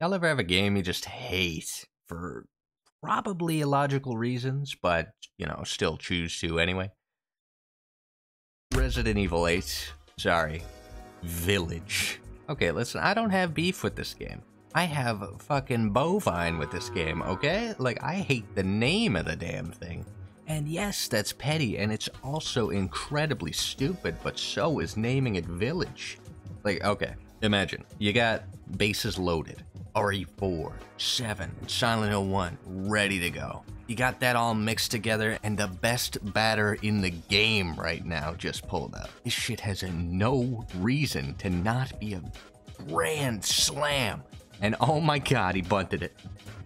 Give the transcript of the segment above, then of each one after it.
Y'all ever have a game you just hate for probably illogical reasons, but, you know, still choose to anyway? Resident Evil 8. Sorry. Village. Okay, listen, I don't have beef with this game. I have fucking bovine with this game, okay? Like, I hate the name of the damn thing. And yes, that's petty, and it's also incredibly stupid, but so is naming it Village. Like, okay, imagine, you got bases loaded. RE4, 7, Silent Hill 1, ready to go. You got that all mixed together, and the best batter in the game right now just pulled up. This shit has a no reason to not be a grand slam. And oh my god, he bunted it.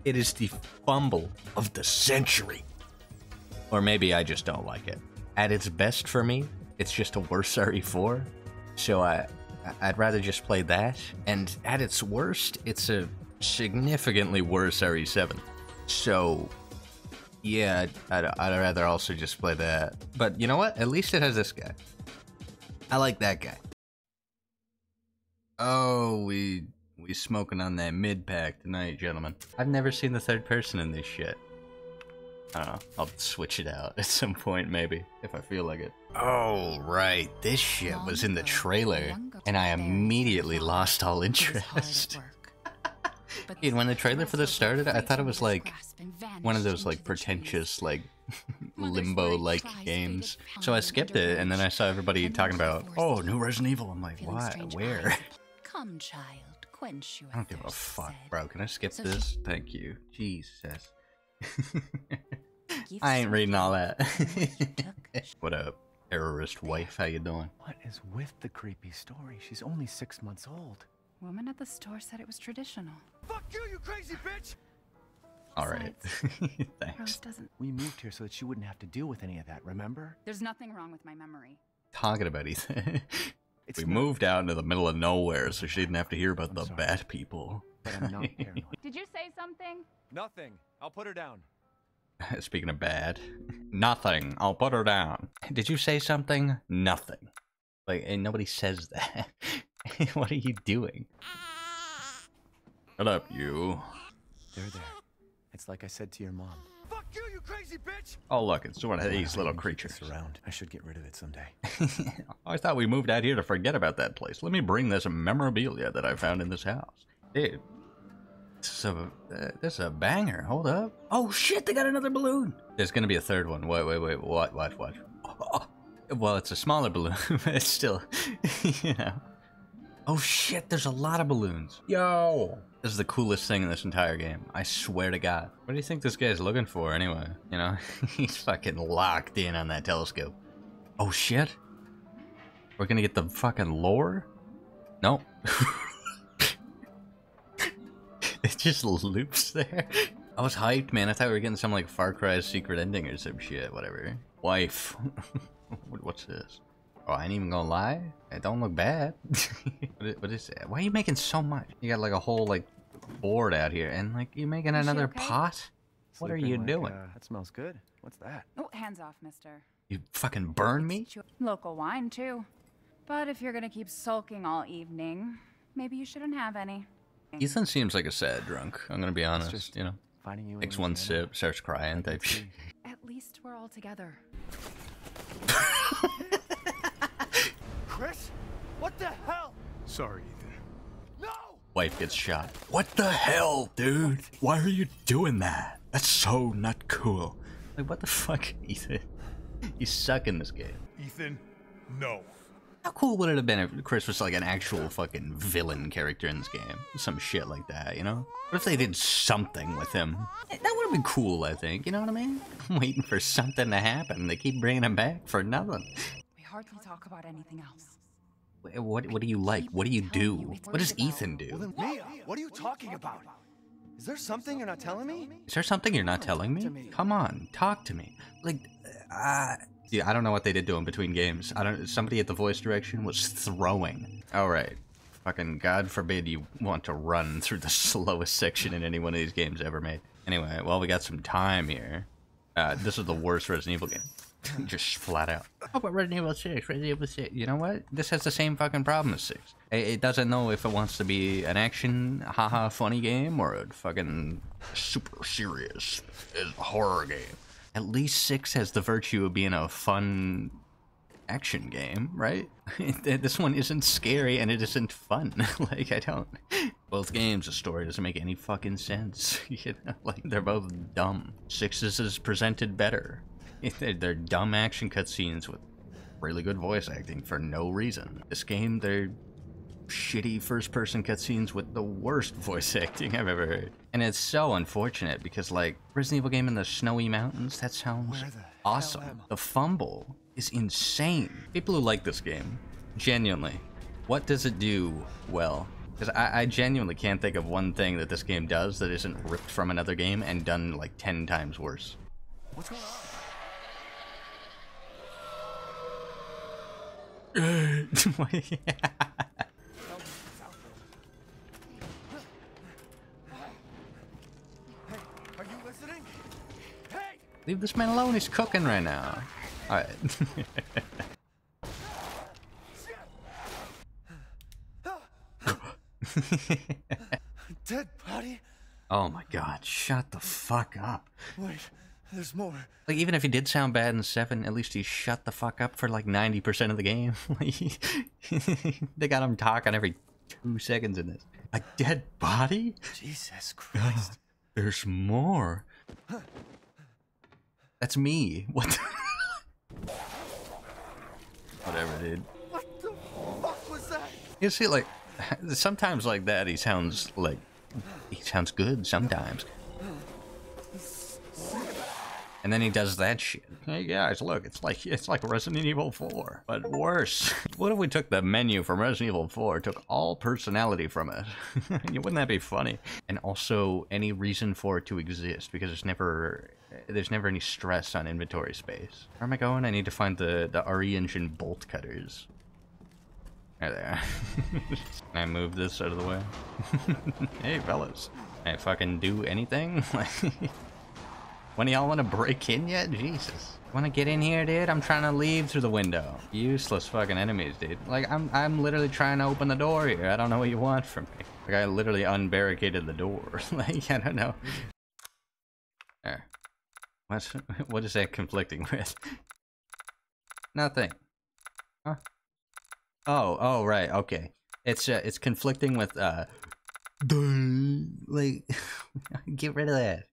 It is the fumble of the century. Or maybe I just don't like it. At its best for me, it's just a worse RE4. So I, I'd rather just play that. And at its worst, it's a significantly worse RE7. So, yeah, I'd, I'd rather also just play that. But you know what? At least it has this guy. I like that guy. Oh, we we smoking on that mid pack tonight, gentlemen. I've never seen the third person in this shit. I don't know. I'll switch it out at some point, maybe, if I feel like it. Oh, right. This shit was in the trailer, and I immediately lost all interest. Dude, when the trailer for this started, I thought it was like one of those like pretentious, like limbo-like games. So I skipped it, and then I saw everybody talking about, oh, new Resident Evil. I'm like, what? Where? Come, child, quench your I don't give a fuck, bro. Can I skip this? Thank you. Jesus. I ain't reading all that. what up, terrorist wife? How you doing? What is with the creepy story? She's only six months old. Woman at the store said it was traditional. Fuck you, you crazy bitch! All right. Thanks. Rose doesn't. We moved here so that she wouldn't have to deal with any of that, remember? There's nothing wrong with my memory. Talking about Ethan. It's we not- moved out into the middle of nowhere so she didn't have to hear about I'm the sorry. bad people. But I'm not paranoid. Did you say something? Nothing. I'll put her down. Speaking of bad, nothing. I'll put her down. Did you say something? Nothing. Like, and nobody says that. what are you doing? Shut up, you. They're there. It's like I said to your mom. Fuck you, you crazy bitch! Oh, look, it's one of these little creatures. this around. I should get rid of it someday. I thought we moved out here to forget about that place. Let me bring this memorabilia that I found in this house. Dude, this is a, uh, this is a banger. Hold up. Oh shit, they got another balloon. There's gonna be a third one. Wait, wait, wait. What, what, what? Oh, well, it's a smaller balloon, but it's still, you know. Oh shit, there's a lot of balloons. Yo. This is the coolest thing in this entire game. I swear to God. What do you think this guy's looking for anyway? You know, he's fucking locked in on that telescope. Oh shit. We're gonna get the fucking lore? Nope. it just loops there. I was hyped, man. I thought we were getting some like Far Cry secret ending or some shit, whatever. Wife. What's this? Oh, I ain't even gonna lie. It don't look bad. what, is, what is it? Why are you making so much? You got like a whole like board out here, and like you making Is another okay? pot? What are you like, doing? uh, that smells good. What's that? Oh, hands off, mister. You fucking burn me? Local wine, too. But if you're gonna keep sulking all evening, maybe you shouldn't have any. Ethan seems like a sad drunk. I'm gonna be honest. just- You know, Finding you in takes one Louisiana? sip, starts crying, type shit. At least we're all together. Chris? What the hell? Sorry, Ethan. No! Wife gets shot. What the hell, dude? Why are you doing that? That's so not cool. Like, what the fuck, Ethan? You suck in this game. Ethan, no. How cool would it have been if Chris was like an actual fucking villain character in this game? Some shit like that, you know? What if they did something with him? That would have been cool, I think. You know what I mean? I'm waiting for something to happen. They keep bringing him back for nothing. We hardly talk about anything else. Wh- What, what do you like? What do you do? What does Ethan Well, do? then, Mia, what are you talking about? Is there something you're not telling me? Is there something you're not telling me? me. Come on, talk to me. Like, uh, yeah, I don't know what they did to him between games. I don't. Somebody at the voice direction was throwing. All right, fucking God forbid you want to run through the slowest section in any one of these games ever made. Anyway, well, we got some time here. Uh, this is the worst Resident Evil game. Just flat out. Oh, but Resident Evil 6, Resident Evil 6. You know what? This has the same fucking problem as 6. It, it doesn't know if it wants to be an action, haha, funny game or a fucking super serious horror game. At least 6 has the virtue of being a fun action game, right? this one isn't scary and it isn't fun. like I don't. Both games, the story doesn't make any fucking sense. you know, like they're both dumb. Sixes is presented better. They're dumb action cutscenes with really good voice acting for no reason. This game, they're shitty first-person cutscenes with the worst voice acting I've ever heard. And it's so unfortunate because, like, Resident Evil game in the snowy mountains, that sounds the awesome. The fumble is insane. People who like this game, genuinely, what does it do well? Because I, I genuinely can't think of one thing that this game does that isn't ripped from another game and done like 10 times worse. What's going on? Hey, are you listening? Hey! Leave this man alone, he's cooking right now. Alright. Dead body? oh my god, shut the fuck up. Wait, there's more. Like, even if he did sound bad in 7, at least he shut the fuck up for like 90% of the game. they got him talking every two seconds in this. A dead body? Jesus Christ. There's more. That's me. What the- Whatever, dude. what the fuck was that? You see, like, sometimes like that, he sounds like, he sounds good sometimes. And then he does that shit. Hey guys, look, it's like it's like Resident Evil 4, but worse. what if we took the menu from Resident Evil 4, took all personality from it? Wouldn't that be funny? And also any reason for it to exist, because it's never there's never any stress on inventory space. Where am I going? I need to find the the RE engine bolt cutters. There they are. Can I move this out of the way? hey, fellas. Can I fucking do anything? when y'all want to break in yet? Jesus. Want to get in here, dude? I'm trying to leave through the window. Useless fucking enemies, dude. Like, I'm I'm literally trying to open the door here. I don't know what you want from me. Like, I literally unbarricaded the door. like, I don't know. There. What's, what is that conflicting with? Nothing. Huh? Oh, oh, right, okay. It's uh, it's conflicting with uh, like, get rid of that.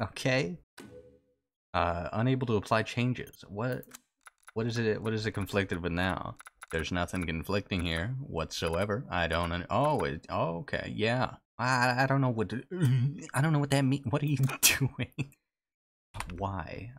Okay. Uh, unable to apply changes. What? What is it? What is it conflicted with now? There's nothing conflicting here whatsoever. I don't. Oh, it, oh, okay, yeah. I I don't know what. To, I don't know what that means. What are you doing? Why?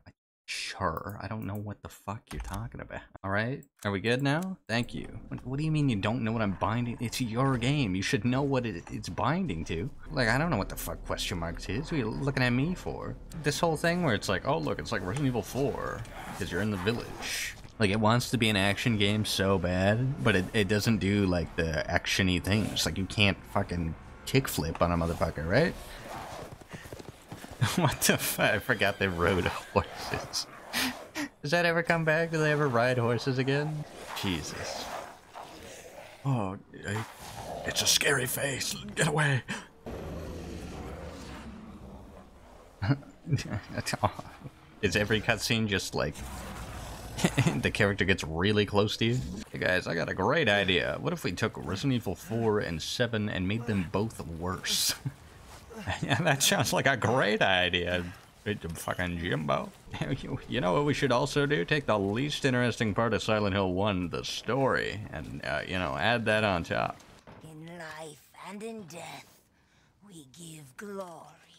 Sure. I don't know what the fuck you're talking about. All right. Are we good now? Thank you. What, what do you mean you don't know what I'm binding? It's your game. You should know what it, it's binding to. Like, I don't know what the fuck question marks is. What are you looking at me for? This whole thing where it's like, oh, look, it's like Resident Evil 4 because you're in the village. Like, it wants to be an action game so bad, but it, it doesn't do, like, the actiony things. Like, you can't fucking kickflip on a motherfucker, right? what the fuck? I forgot they rode horses. Does that ever come back? Do they ever ride horses again? Jesus. Oh, I- it's a scary face. Get away. Is every cutscene just like the character gets really close to you? Hey guys, I got a great idea. What if we took Resident Evil 4 and 7 and made them both worse? yeah, that sounds like a great idea. Bit of Fucking Jimbo. You- you know what we should also do? Take the least interesting part of Silent Hill 1, the story, and, uh, you know, add that on top. In life and in death, we give glory.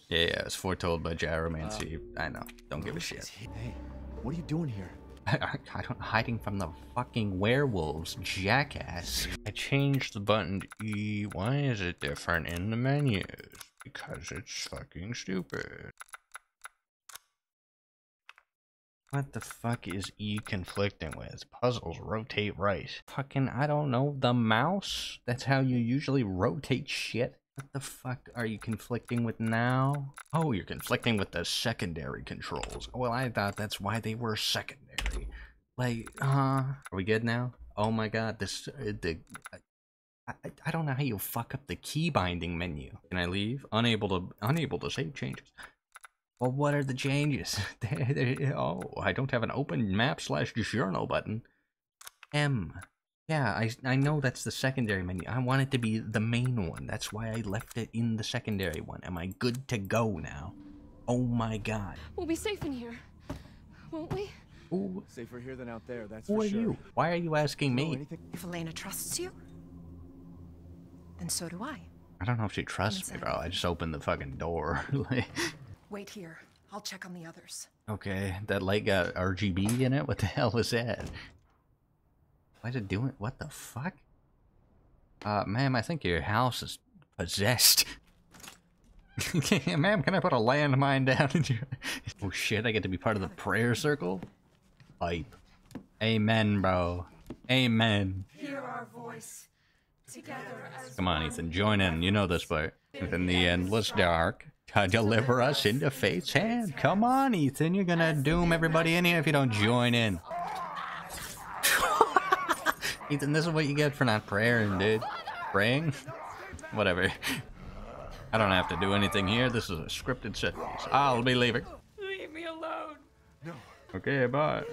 Yeah, yeah, it's foretold by Gyromancy. I know. Don't give a shit. Hey, what are you doing here? I, I, I don't hiding from the fucking werewolves, jackass. I changed the button to E. Why is it different in the menus? Because it's fucking stupid. What the fuck is E conflicting with? Puzzles rotate right. Fucking, I don't know, the mouse? That's how you usually rotate shit? What the fuck are you conflicting with now? Oh, you're conflicting with the secondary controls. Well, I thought that's why they were secondary. Like, uh, are we good now? Oh my god, this, uh, the, I, I- I don't know how you fuck up the key binding menu. Can I leave? Unable to, unable to save changes. Well, what are the changes? There- there- oh, I don't have an open map slash journal button. M. Yeah, I, I know that's the secondary menu. I want it to be the main one. That's why I left it in the secondary one. Am I good to go now? Oh my god. We'll be safe in here, won't we? Ooh. Safer here than out there, that's who for are sure. you? Why are you asking me? anything? If Elena trusts you, then so do I. I don't know if she trusts me, bro. I just opened the fucking door. Like, Wait here. I'll check on the others. okay, that light got RGB in it? What the hell is that? Why is it doing? It? What the fuck? Uh, ma'am, I think your house is possessed. ma'am, can I put a landmine down in your... Oh shit, I get to be part of the prayer circle? Pipe. Amen, bro. Amen. Hear our voice Come on, Ethan, join in. You know this part. Within the endless dark, to deliver us into fate's hand. Come on, Ethan, you're gonna doom everybody in here if you don't join in. Ethan, this is what you get for not praying, dude. Praying? Whatever. I don't have to do anything here. This is a scripted set. I'll be leaving. leave me alone. No. Okay, bye.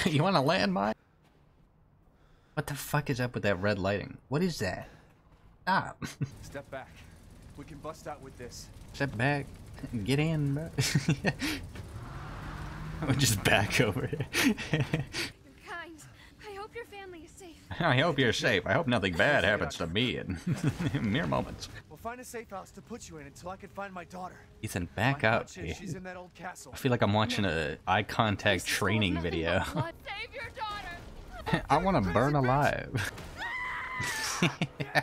you want a landmine? What the fuck is up with that red lighting? What is that? Ah. Step back. We can bust out with this. Step back. Get in, bro. I'm just back over here. You're kind. I hope your family is safe. I hope you're safe. I hope nothing bad happens to me in mere moments. We'll find a safe house to put you in until I can find my daughter. Ethan, back my up. is She's in that old castle. I feel like I'm watching a eye contact training video. Save your daughter. I want to burn alive. yeah,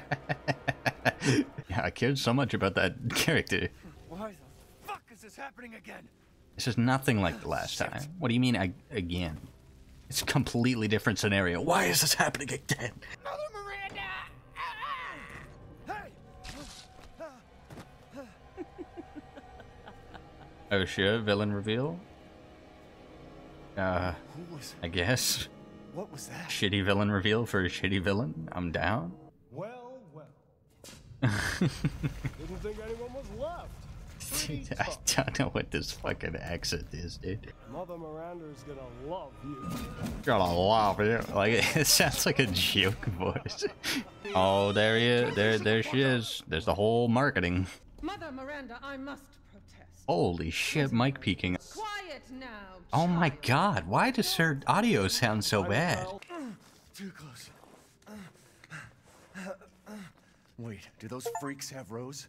I cared so much about that character. Why the fuck is this happening again? This is nothing like the last time. What do you mean I, again? It's a completely different scenario. Why is this happening again? Mother Miranda! Hey! Oh shit, villain reveal? Uh, I guess. What was that? Shitty villain reveal for a shitty villain? I'm down. Well, well. Didn't think anyone was left. Pretty I don't know what this fucking accent is, dude. Mother Miranda's gonna love you. Gotta love it. Like it sounds like a joke voice. Oh, there he is. There, there she is. There's the whole marketing. Mother Miranda, I must protest. Holy shit, mic peeking. Quiet now. Oh my god, why does her audio sound so bad? Too close. Wait, do those freaks have Rose?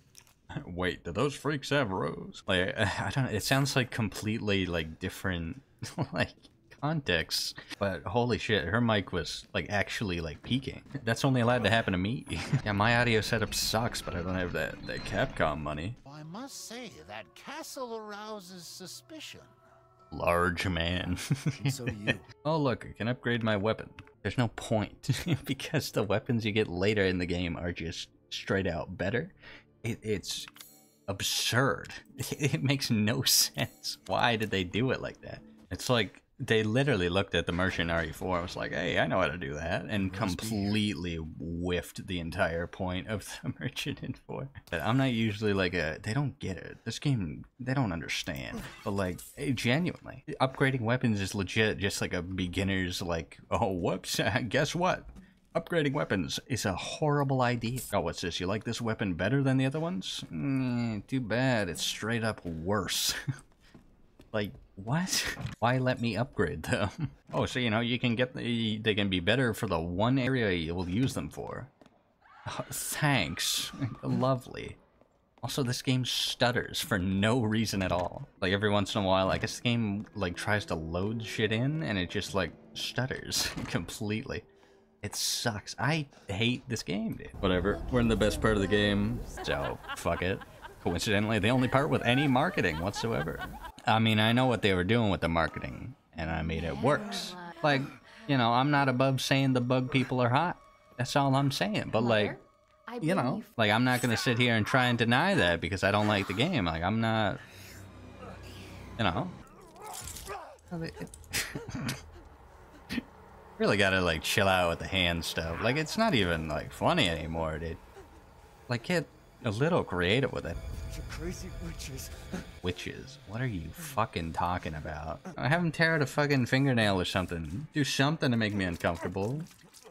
Wait, do those freaks have rose? Like, I don't. know, It sounds like completely like different, like contexts. But holy shit, her mic was like actually like peaking. That's only allowed to happen to me. yeah, my audio setup sucks, but I don't have that that Capcom money. I must say, that castle arouses suspicion. Large man. So do you. oh look, I can upgrade my weapon. There's no point because the weapons you get later in the game are just straight out better. It, it's absurd. It makes no sense. Why did they do it like that? It's like they literally looked at the Merchant RE4 and was like, hey, I know how to do that, and completely whiffed the entire point of the Merchant in 4. But I'm not usually like a, they don't get it. This game, they don't understand. But like, eh, genuinely, upgrading weapons is legit just like a beginner's like, oh, whoops, guess what? Upgrading weapons is a horrible idea. Oh, what's this? You like this weapon better than the other ones? Mm, too bad. It's straight up worse. like, what? Why let me upgrade them? Oh, so you know, you can get the, they can be better for the one area you will use them for. Oh, thanks. Lovely. Also, this game stutters for no reason at all. Like, every once in a while, I guess the game, like, tries to load shit in, and it just, like, stutters completely. It sucks. I hate this game, dude. Whatever. We're in the best part of the game, so fuck it. Coincidentally, the only part with any marketing whatsoever. I mean, I know what they were doing with the marketing, and I mean, it works. Like, you know, I'm not above saying the bug people are hot. That's all I'm saying. But like, I you know, like I'm not gonna sit here and try and deny that because I don't like the game. Like I'm not, you know. really gotta like chill out with the hand stuff. Like it's not even like funny anymore, dude. Like get a little creative with it. You crazy witches. Witches. What are you fucking talking about? I have him tear out a fucking fingernail or something. Do something to make me uncomfortable.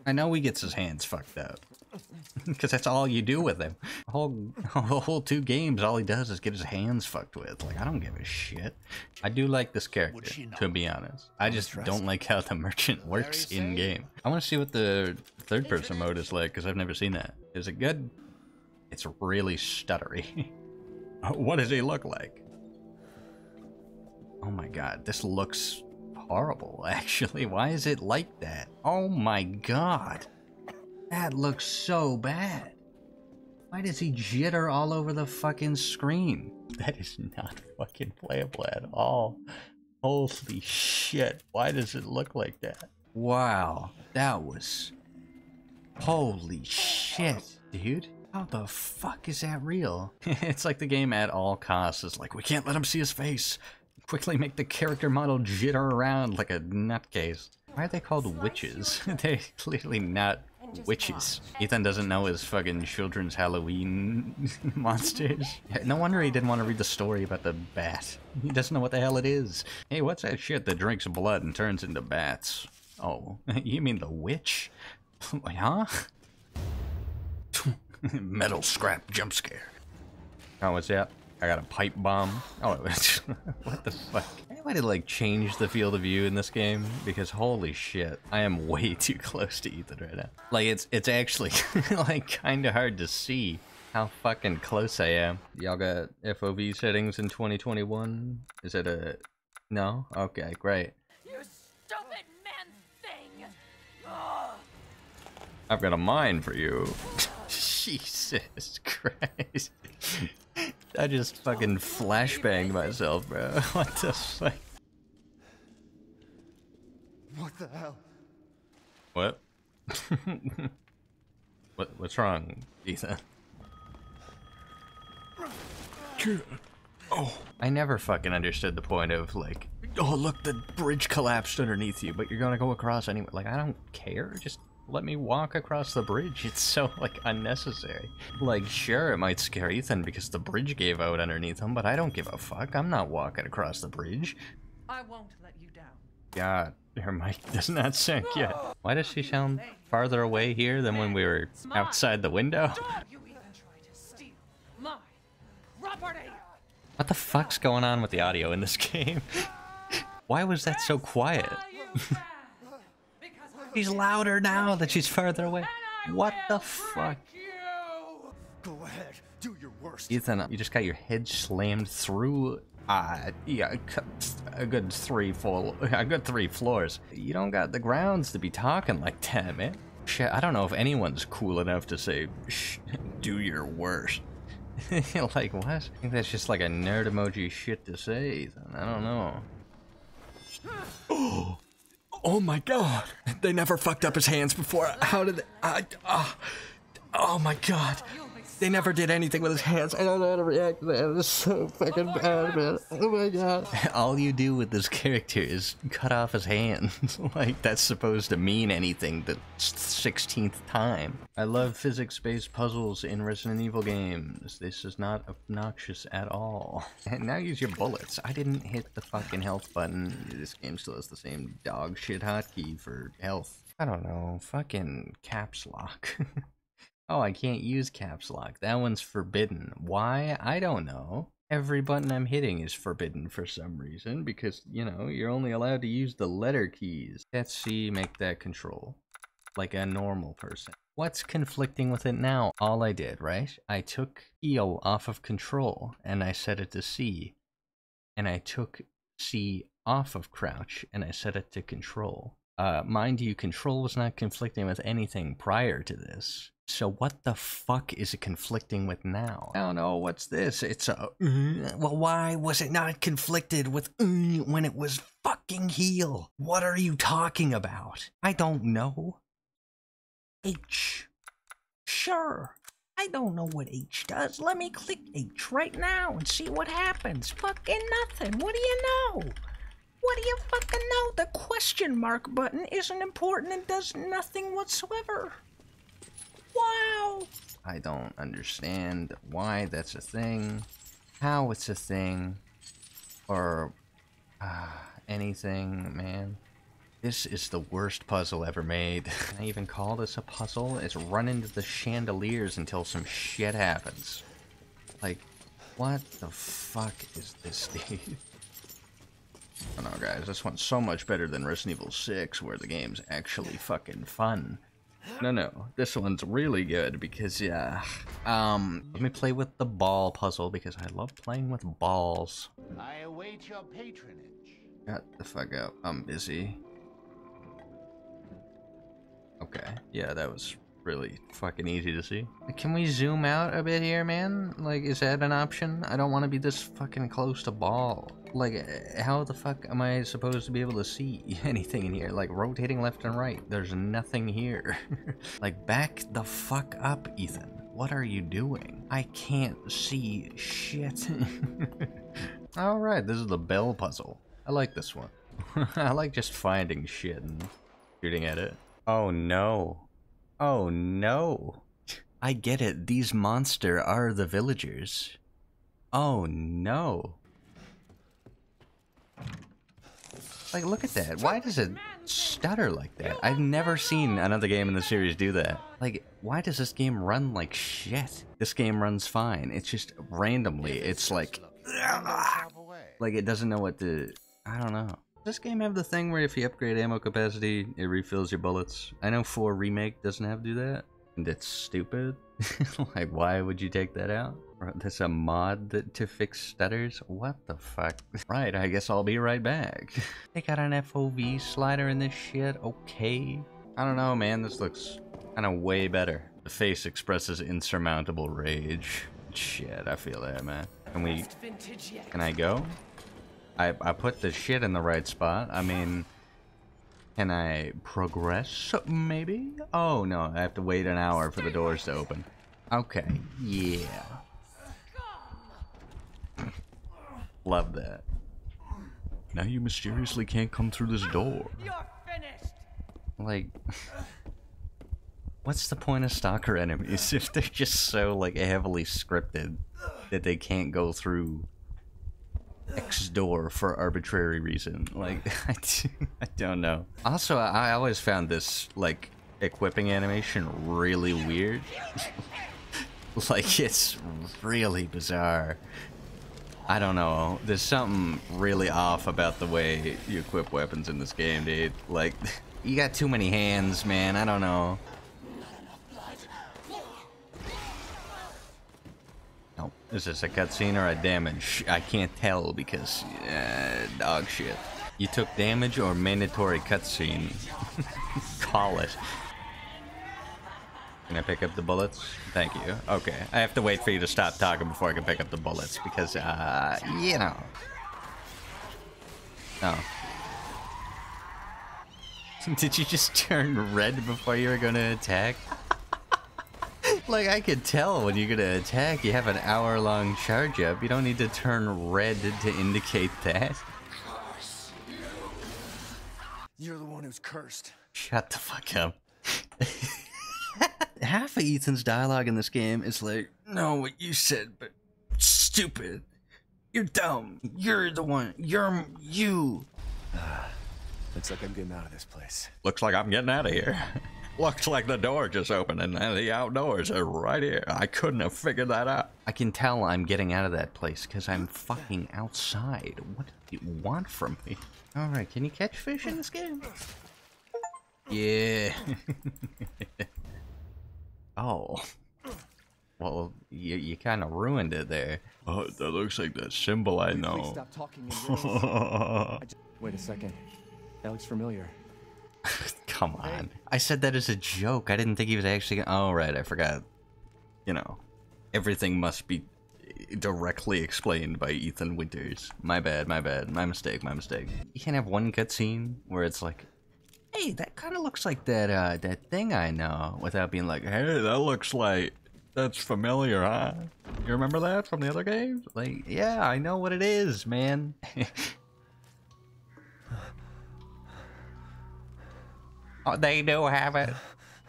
I know he gets his hands fucked up. Because that's all you do with him. The whole, the whole two games, all he does is get his hands fucked with. Like, I don't give a shit. I do like this character, to be honest. I just don't like how the merchant works in game. I want to see what the third person mode is like, because I've never seen that. Is it good? It's really stuttery. what does he look like? Oh my god, this looks horrible, actually. Why is it like that? Oh my god. That looks so bad. Why does he jitter all over the fucking screen? That is not fucking playable at all. Holy shit. Why does it look like that? Wow. That was. Holy shit, dude. How the fuck is that real? it's like the game at all costs is like, we can't let him see his face. Quickly make the character model jitter around like a nutcase. Why are they called witches? They're clearly not witches. Ethan doesn't know his fucking children's Halloween monsters. No wonder he didn't want to read the story about the bat. He doesn't know what the hell it is. Hey, what's that shit that drinks blood and turns into bats? Oh, you mean the witch? huh? Metal scrap jump scare. Oh, what's that? I got a pipe bomb. Oh, what the fuck? Anybody like change the field of view in this game? Because holy shit, I am way too close to Ethan right now. Like it's it's actually like kind of hard to see how fucking close I am. Y'all got FOV settings in 2021? Is it a no? Okay, great. You stupid man thing! I've got a mine for you. Jesus Christ. I just fucking flashbanged myself, bro. What the fuck? What the hell? What? what? What's wrong, Ethan? Oh, I never fucking understood the point of like, oh look, the bridge collapsed underneath you, but you're gonna go across anyway. Like, I don't care. Just let me walk across the bridge. It's so like unnecessary. Like, sure, it might scare Ethan because the bridge gave out underneath him, but I don't give a fuck. I'm not walking across the bridge. I won't let you down. God, her mic does not sync yet. Why does she sound farther away here than when we were outside the window? You even try to steal my property! What the fuck's going on with the audio in this game? Why was that so quiet? She's louder now that she's further away. What the fuck? Go ahead, do your worst. Ethan, you just got your head slammed through uh yeah, a good three full a good three floors. You don't got the grounds to be talking like that, man. Shit, I don't know if anyone's cool enough to say Shh, do your worst. like what? I think that's just like a nerd emoji shit to say, Ethan. I don't know. Oh, oh my god. They never fucked up his hands before. How did they? I, ah, oh my god. They never did anything with his hands. I don't know how to react to that. It's so fucking bad, man. Oh my god. All you do with this character is cut off his hands. like that's supposed to mean anything the 16th time. I love physics-based puzzles in Resident Evil games. This is not obnoxious at all. And now use your bullets. I didn't hit the fucking health button. This game still has the same dog shit hotkey for health. I don't know. Fucking caps lock. Oh, I can't use caps lock. That one's forbidden. Why? I don't know. Every button I'm hitting is forbidden for some reason because, you know, you're only allowed to use the letter keys. Let's see, make that control. Like a normal person. What's conflicting with it now? All I did, right? I took heal off of control and I set it to C. And I took C off of crouch and I set it to control. Uh, mind you, control was not conflicting with anything prior to this. So what the fuck is it conflicting with now? I don't know, what's this? It's a... uh, well, why was it not conflicted with uh, when it was fucking heal? What are you talking about? I don't know. H. Sure. I don't know what H does. Let me click H right now and see what happens. Fucking nothing. What do you know? What do you fucking know? The question mark button isn't important and does nothing whatsoever. Wow. I don't understand why that's a thing, how it's a thing, or uh, anything, man. This is the worst puzzle ever made. Can I even call this a puzzle? It's run into the chandeliers until some shit happens. Like, what the fuck is this, dude? I know, guys, this one's so much better than Resident Evil 6, where the game's actually fucking fun. No, no, this one's really good because, yeah. Um, let me play with the ball puzzle because I love playing with balls. I await your patronage. Shut the fuck up. I'm busy. Okay, yeah, that was really fucking easy to see. Can we zoom out a bit here, man? Like, is that an option? I don't want to be this fucking close to ball. Like, uh, how the fuck am I supposed to be able to see anything in here? Like, rotating left and right. There's nothing here. like, back the fuck up, Ethan. What are you doing? I can't see shit. Alright, this is the bell puzzle. I like this one. I like just finding shit and shooting at it. Oh no. Oh no. I get it. These monster are the villagers. Oh no. Like, look at that. Why does it stutter like that? I've never seen another game in the series do that. Like, why does this game run like shit? This game runs fine. It's just randomly. It's like... Like, it doesn't know what to... I don't know. Does this game have the thing where if you upgrade ammo capacity, it refills your bullets? I know 4 Remake doesn't have to do that. And it's stupid. like, why would you take that out? There's a mod that, to fix stutters? What the fuck? Right, I guess I'll be right back. they got an FOV slider in this shit? Okay. I don't know, man. This looks kind of way better. The face expresses insurmountable rage. Shit, I feel that, man. Can we... Can I go? I, I put the shit in the right spot. I mean... Can I progress, maybe? Oh, no, I have to wait an hour for the doors to open. Okay, yeah. Love that. Now you mysteriously can't come through this door. You're finished. Like, what's the point of stalker enemies if they're just so, like, heavily scripted that they can't go through X door for arbitrary reason. Like, I, I don't know. Also, I always found this, like, equipping animation really weird. like, it's really bizarre. I don't know. There's something really off about the way you equip weapons in this game, dude. Like, you got too many hands, man. I don't know. Is this a cutscene or a damage? I can't tell because uh, dog shit. You took damage or mandatory cutscene? Call it. Can I pick up the bullets? Thank you. Okay, I have to wait for you to stop talking before I can pick up the bullets because, uh, you know. Oh. Did you just turn red before you were gonna attack? Like, I could tell when you're gonna attack, you have an hour long charge up. You don't need to turn red to indicate that. You're the one who's cursed. Shut the fuck up. Half of Ethan's dialogue in this game is like, no, what you said, but stupid. You're dumb. You're the one. You're you. Ah, looks like I'm getting out of this place. Looks like I'm getting out of here. Looks like the door just opened and the outdoors are right here. I couldn't have figured that out. I can tell I'm getting out of that place because I'm fucking outside. What do you want from me? Alright, can you catch fish in this game? Yeah. oh. Well, you, you kind of ruined it there. Oh, that looks like that symbol I Will please know. Stop talking in riddles? I just- Wait a second. That looks familiar. Come on. I said that as a joke. I didn't think he was actually gonna... Oh, right, I forgot. You know, everything must be directly explained by Ethan Winters. My bad, my bad. My mistake, my mistake. You can't have one cutscene where it's like, Hey, that kind of looks like that uh that thing I know without being like, hey, that looks like that's familiar, huh? You remember that from the other games? Like, yeah, I know what it is, man. Oh, they do have it.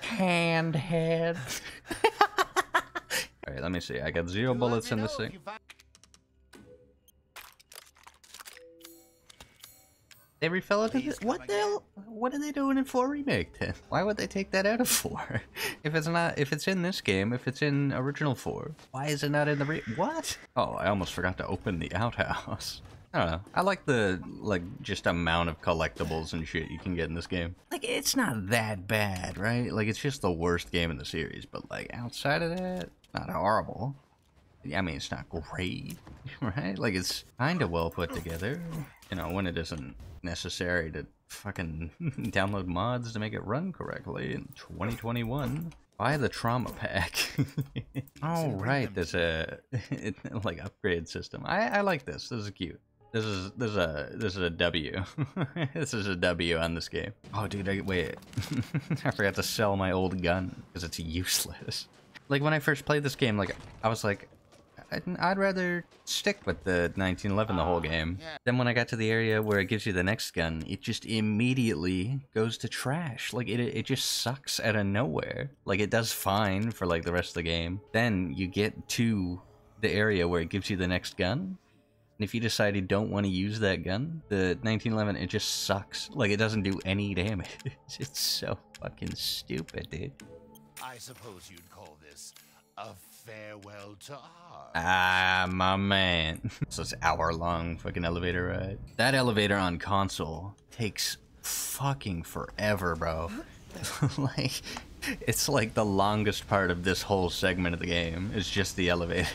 Handhead. Alright, let me see. I got zero bullets in this thing. They refill it. in- What the hell? What are they doing in four remake then? Why would they take that out of four? If it's not, if it's in this game, if it's in original four, why is it not in the re? What? Oh, I almost forgot to open the outhouse. I don't know. I like the like just amount of collectibles and shit you can get in this game. Like it's not that bad, right? Like it's just the worst game in the series, but like outside of that, not horrible. I mean, it's not great, right? Like, it's kind of well put together. You know, when it isn't necessary to fucking download mods to make it run correctly in 2021. Buy the trauma pack. oh, right. There's a like upgrade system. I, I like this. This is cute. This is this is a this is a W. this is a W on this game. Oh, dude, I, wait. I forgot to sell my old gun because it's useless. Like when I first played this game, like I was like, I'd, I'd rather stick with the 1911 the whole ah, game. Then when I got to the area where it gives you the next gun, it just immediately goes to trash. Like it, it just sucks out of nowhere. Like it does fine for like the rest of the game. Then you get to the area where it gives you the next gun. And if you decide you don't want to use that gun, the 1911, it just sucks. Like, it doesn't do any damage. It's so fucking stupid, dude. I suppose you'd call this a farewell to art. Ah, my man. so it's hour long fucking elevator ride. That elevator on console takes fucking forever, bro. like, it's like the longest part of this whole segment of the game is just the elevator.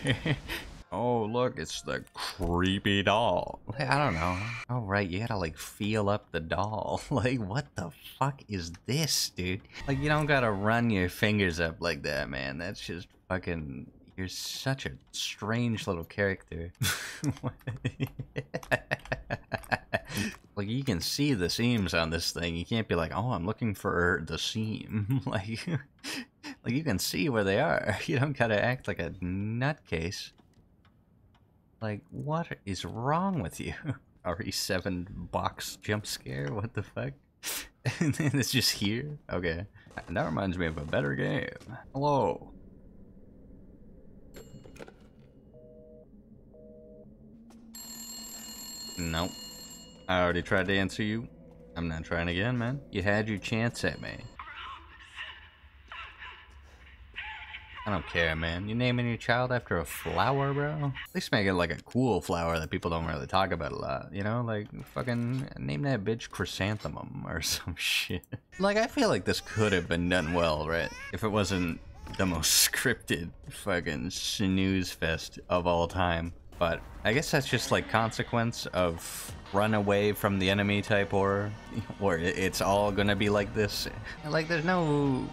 Oh, look, it's the creepy doll. I don't know. Oh, right, you gotta like feel up the doll. like, what the fuck is this, dude? Like, you don't gotta run your fingers up like that, man. That's just fucking. You're such a strange little character. like you can see the seams on this thing. You can't be like, "Oh, I'm looking for the seam." like, like you can see where they are. You don't gotta act like a nutcase. Like, what is wrong with you? RE7 box jump scare? What the fuck? and then it's just here? Okay. That reminds me of a better game. Hello. Nope. I already tried to answer you. I'm not trying again, man. You had your chance at me. I don't care, man. You naming your child after a flower, bro? At least make it like a cool flower that people don't really talk about a lot, you know? Like, fucking name that bitch chrysanthemum or some shit. Like, I feel like this could have been done well, right? If it wasn't the most scripted fucking snooze fest of all time. But I guess that's just like consequence of run away from the enemy type horror, where it's all gonna be like this. Like, there's no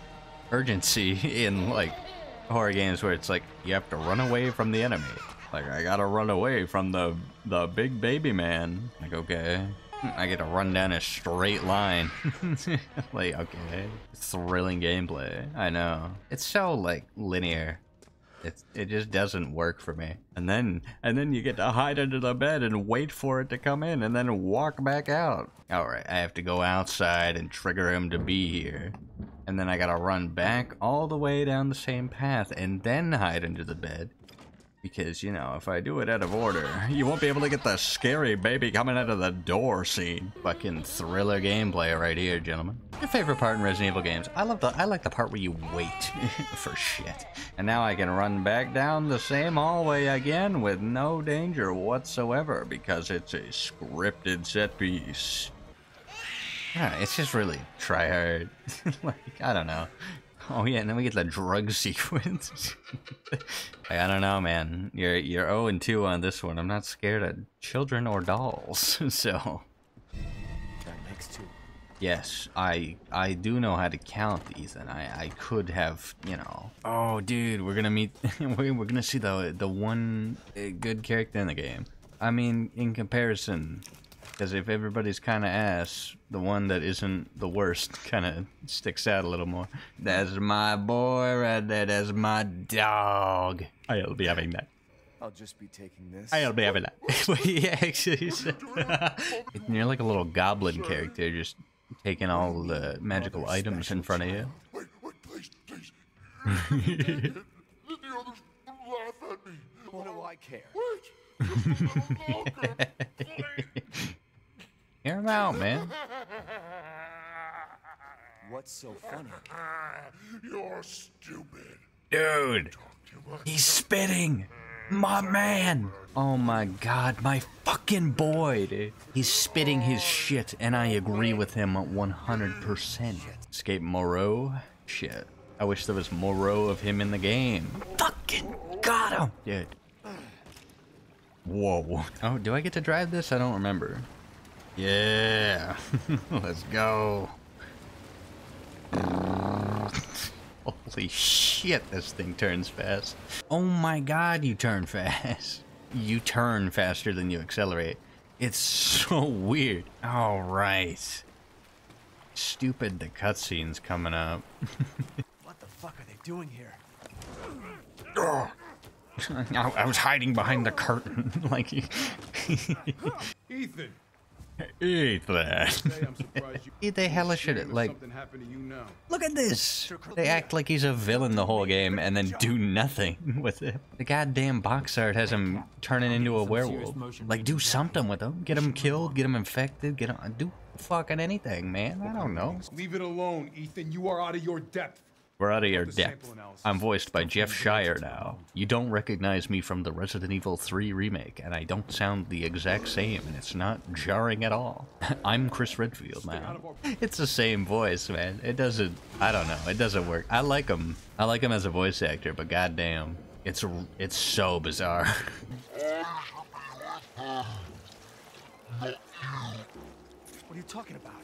urgency in like horror games where it's like you have to run away from the enemy. Like I gotta run away from the the big baby man. Like okay, I get to run down a straight line. like okay, thrilling gameplay. I know it's so like linear. It it just doesn't work for me. And then and then you get to hide under the bed and wait for it to come in and then walk back out. All right, I have to go outside and trigger him to be here. And then I gotta run back all the way down the same path and then hide under the bed. Because, you know, if I do it out of order, you won't be able to get the scary baby coming out of the door scene. Fucking thriller gameplay right here, gentlemen. Your favorite part in Resident Evil games? I love the I like the part where you wait for shit. And now I can run back down the same hallway again with no danger whatsoever because it's a scripted set piece. Yeah, it's just really try hard. like, I don't know. Oh yeah, and then we get the drug sequence. like, I don't know, man. You're you're 0 and 2 on this one. I'm not scared of children or dolls. so yes, I I do know how to count, Ethan. I I could have, you know. Oh, dude, we're gonna meet. we're gonna see the the one uh, good character in the game. I mean, in comparison Because if everybody's kind of ass, the one that isn't the worst kind of sticks out a little more. That's my boy right there. That's my dog. I'll be having that. I'll just be taking this. I'll be having that. yeah, actually, said- you're like a little goblin character, just taking all the magical items in front of you. Wait, wait, please, please. The others laugh at me. What do I care? Wait, just a little longer. Please. Hear him out, man. What's so funny? You're stupid. Dude, he's spitting. My man. Oh my god, my fucking boy, dude. He's spitting his shit, and I agree with him 100%. Escape Moreau? Shit. I wish there was Moreau of him in the game. Fucking got him! Dude. Whoa. Oh, do I get to drive this? I don't remember. Yeah. Let's go. Holy shit, this thing turns fast. Oh my god, you turn fast. You turn faster than you accelerate. It's so weird. Alright. Stupid, the cutscene's coming up. What the fuck are they doing here? I, I was hiding behind the curtain. like, Ethan, Ethan. say I'm surprised you. They hella should Shame if like something happened to you now. Look at this! They act like he's a villain the whole game and then do nothing with it. The goddamn box art has him turning into a werewolf. Like, do something with him. Get him killed, get him infected, get him. Do fucking anything, man. I don't know. Leave it alone, Ethan. You are out of your depth. We're out of your depth. I'm voiced by Jeff Schine now. You don't recognize me from the Resident Evil 3 remake, and I don't sound the exact same, and it's not jarring at all. I'm Chris Redfield now. It's the same voice, man. It doesn't. I don't know. It doesn't work. I like him. I like him as a voice actor, but goddamn, it's it's so bizarre. What are you talking about?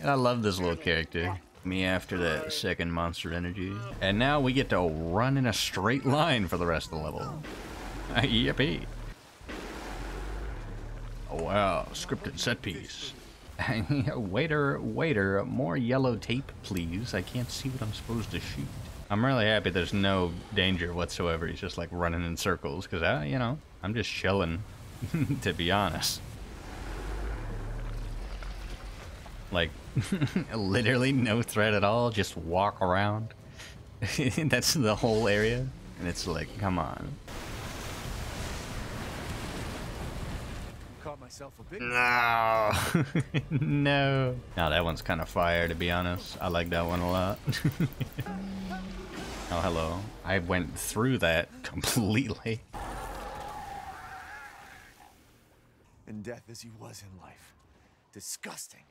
And I love this little character. Me after that second monster energy. And now we get to run in a straight line for the rest of the level. Yippee. Oh wow, scripted set piece. waiter, waiter, more yellow tape, please. I can't see what I'm supposed to shoot. I'm really happy there's no danger whatsoever. He's just like running in circles because I, you know, I'm just chilling, to be honest. Like, literally no threat at all. Just walk around. That's the whole area. And it's like, come on. Caught myself a bit. No. no. Now that one's kind of fire, to be honest. I like that one a lot. oh, hello. I went through that completely. In death as he was in life. Disgusting.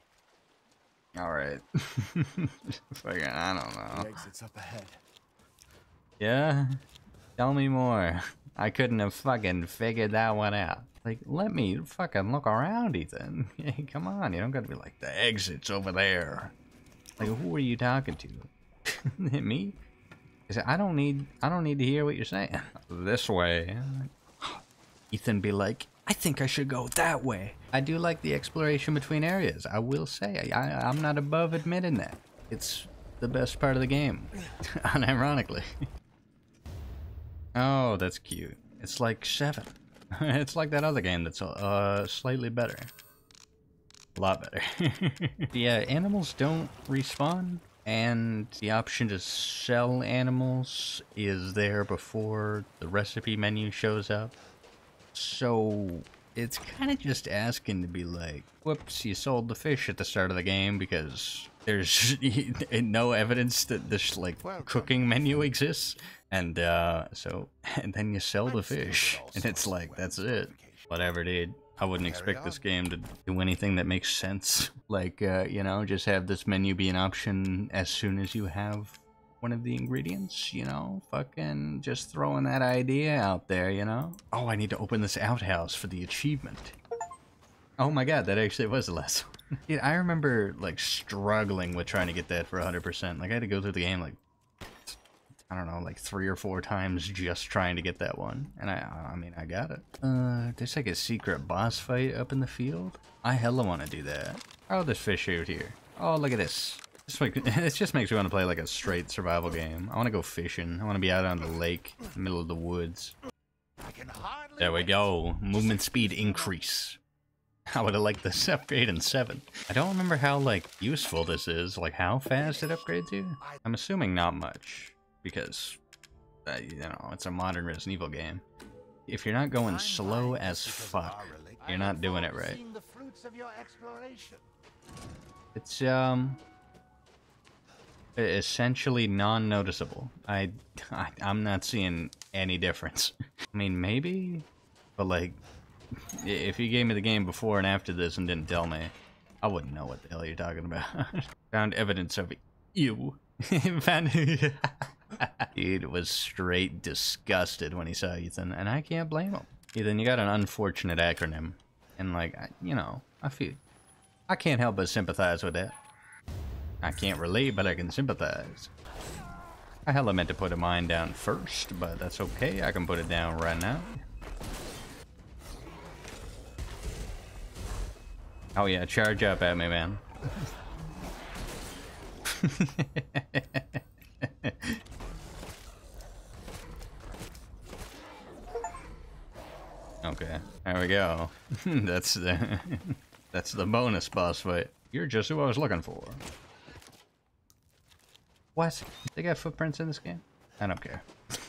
All right. Fucking, I don't know. The know. exit's up ahead. Yeah? Tell me more. I couldn't have fucking figured that one out. Like, let me fucking look around, Ethan. Hey, come on. You don't gotta be like, the exit's over there. Like, who are you talking to? me? I said, I don't need, I don't need to hear what you're saying. This way. Ethan be like, I think I should go that way. I do like the exploration between areas. I will say, I, I'm not above admitting that. It's the best part of the game, unironically. oh, that's cute. It's like seven. it's like that other game that's uh slightly better. A lot better. yeah, animals don't respawn, and the option to sell animals is there before the recipe menu shows up. So it's kind of just asking to be like, whoops, you sold the fish at the start of the game because there's no evidence that this like cooking menu exists. And uh, so, and then you sell the fish, and it's like, that's it. Whatever, dude. I wouldn't expect this game to do anything that makes sense. Like, uh, you know, just have this menu be an option as soon as you have one of the ingredients, you know? Fucking just throwing that idea out there, you know? Oh, I need to open this outhouse for the achievement. Oh my god, that actually was the last one. Dude, I remember, like, struggling with trying to get that for 100%. Like, I had to go through the game, like, I don't know, like three or four times just trying to get that one. And I, I mean, I got it. Uh, there's like a secret boss fight up in the field. I hella want to do that. Oh, there's fish out here. Oh, look at this. This make, it just makes me want to play like a straight survival game. I want to go fishing. I want to be out on the lake, the middle of the woods. There we go. Movement speed increase. I would have liked this upgrade in 7. I don't remember how, like, useful this is. Like, how fast it upgrades you? I'm assuming not much. Because, uh, you know, it's a modern Resident Evil game. If you're not going slow as fuck, you're not doing it right. It's, um... Essentially non-noticeable. I, I, I'm not seeing any difference. I mean, maybe? But, like, if you gave me the game before and after this and didn't tell me, I wouldn't know what the hell you're talking about. Found evidence of you. Found Dude was straight disgusted when he saw Ethan, and I can't blame him. Ethan, you got an unfortunate acronym, and like, you know, I feel, I can't help but sympathize with that. I can't relate, but I can sympathize. I hella meant to put a mine down first, but that's okay. I can put it down right now. Oh yeah, charge up at me, man. okay, there we go. that's the that's the bonus boss fight. You're just who I was looking for. What? They got footprints in this game? I don't care.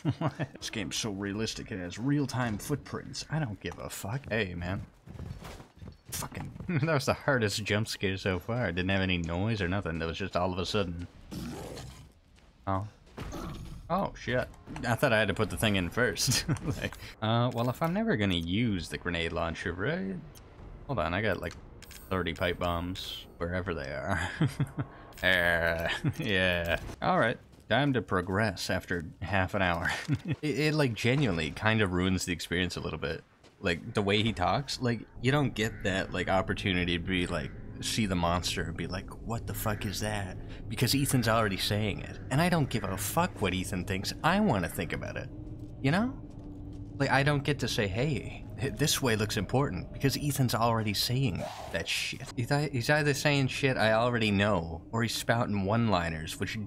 this game's so realistic, it has real-time footprints. I don't give a fuck. Hey, man. Fucking, that was the hardest jump scare so far. It didn't have any noise or nothing. It was just all of a sudden. Oh. Oh, shit. I thought I had to put the thing in first. like, uh, well, if I'm never gonna use the grenade launcher, right? Hold on, I got like 30 pipe bombs wherever they are. Uh, yeah. Alright. Time to progress after half an hour. it, it, like, genuinely kind of ruins the experience a little bit like the way he talks like you don't get that like opportunity to be like see the monster and be like what the fuck is that because ethan's already saying it and i don't give a fuck what ethan thinks i want to think about it you know like i don't get to say hey this way looks important because ethan's already saying that shit he's either saying shit i already know or he's spouting one-liners which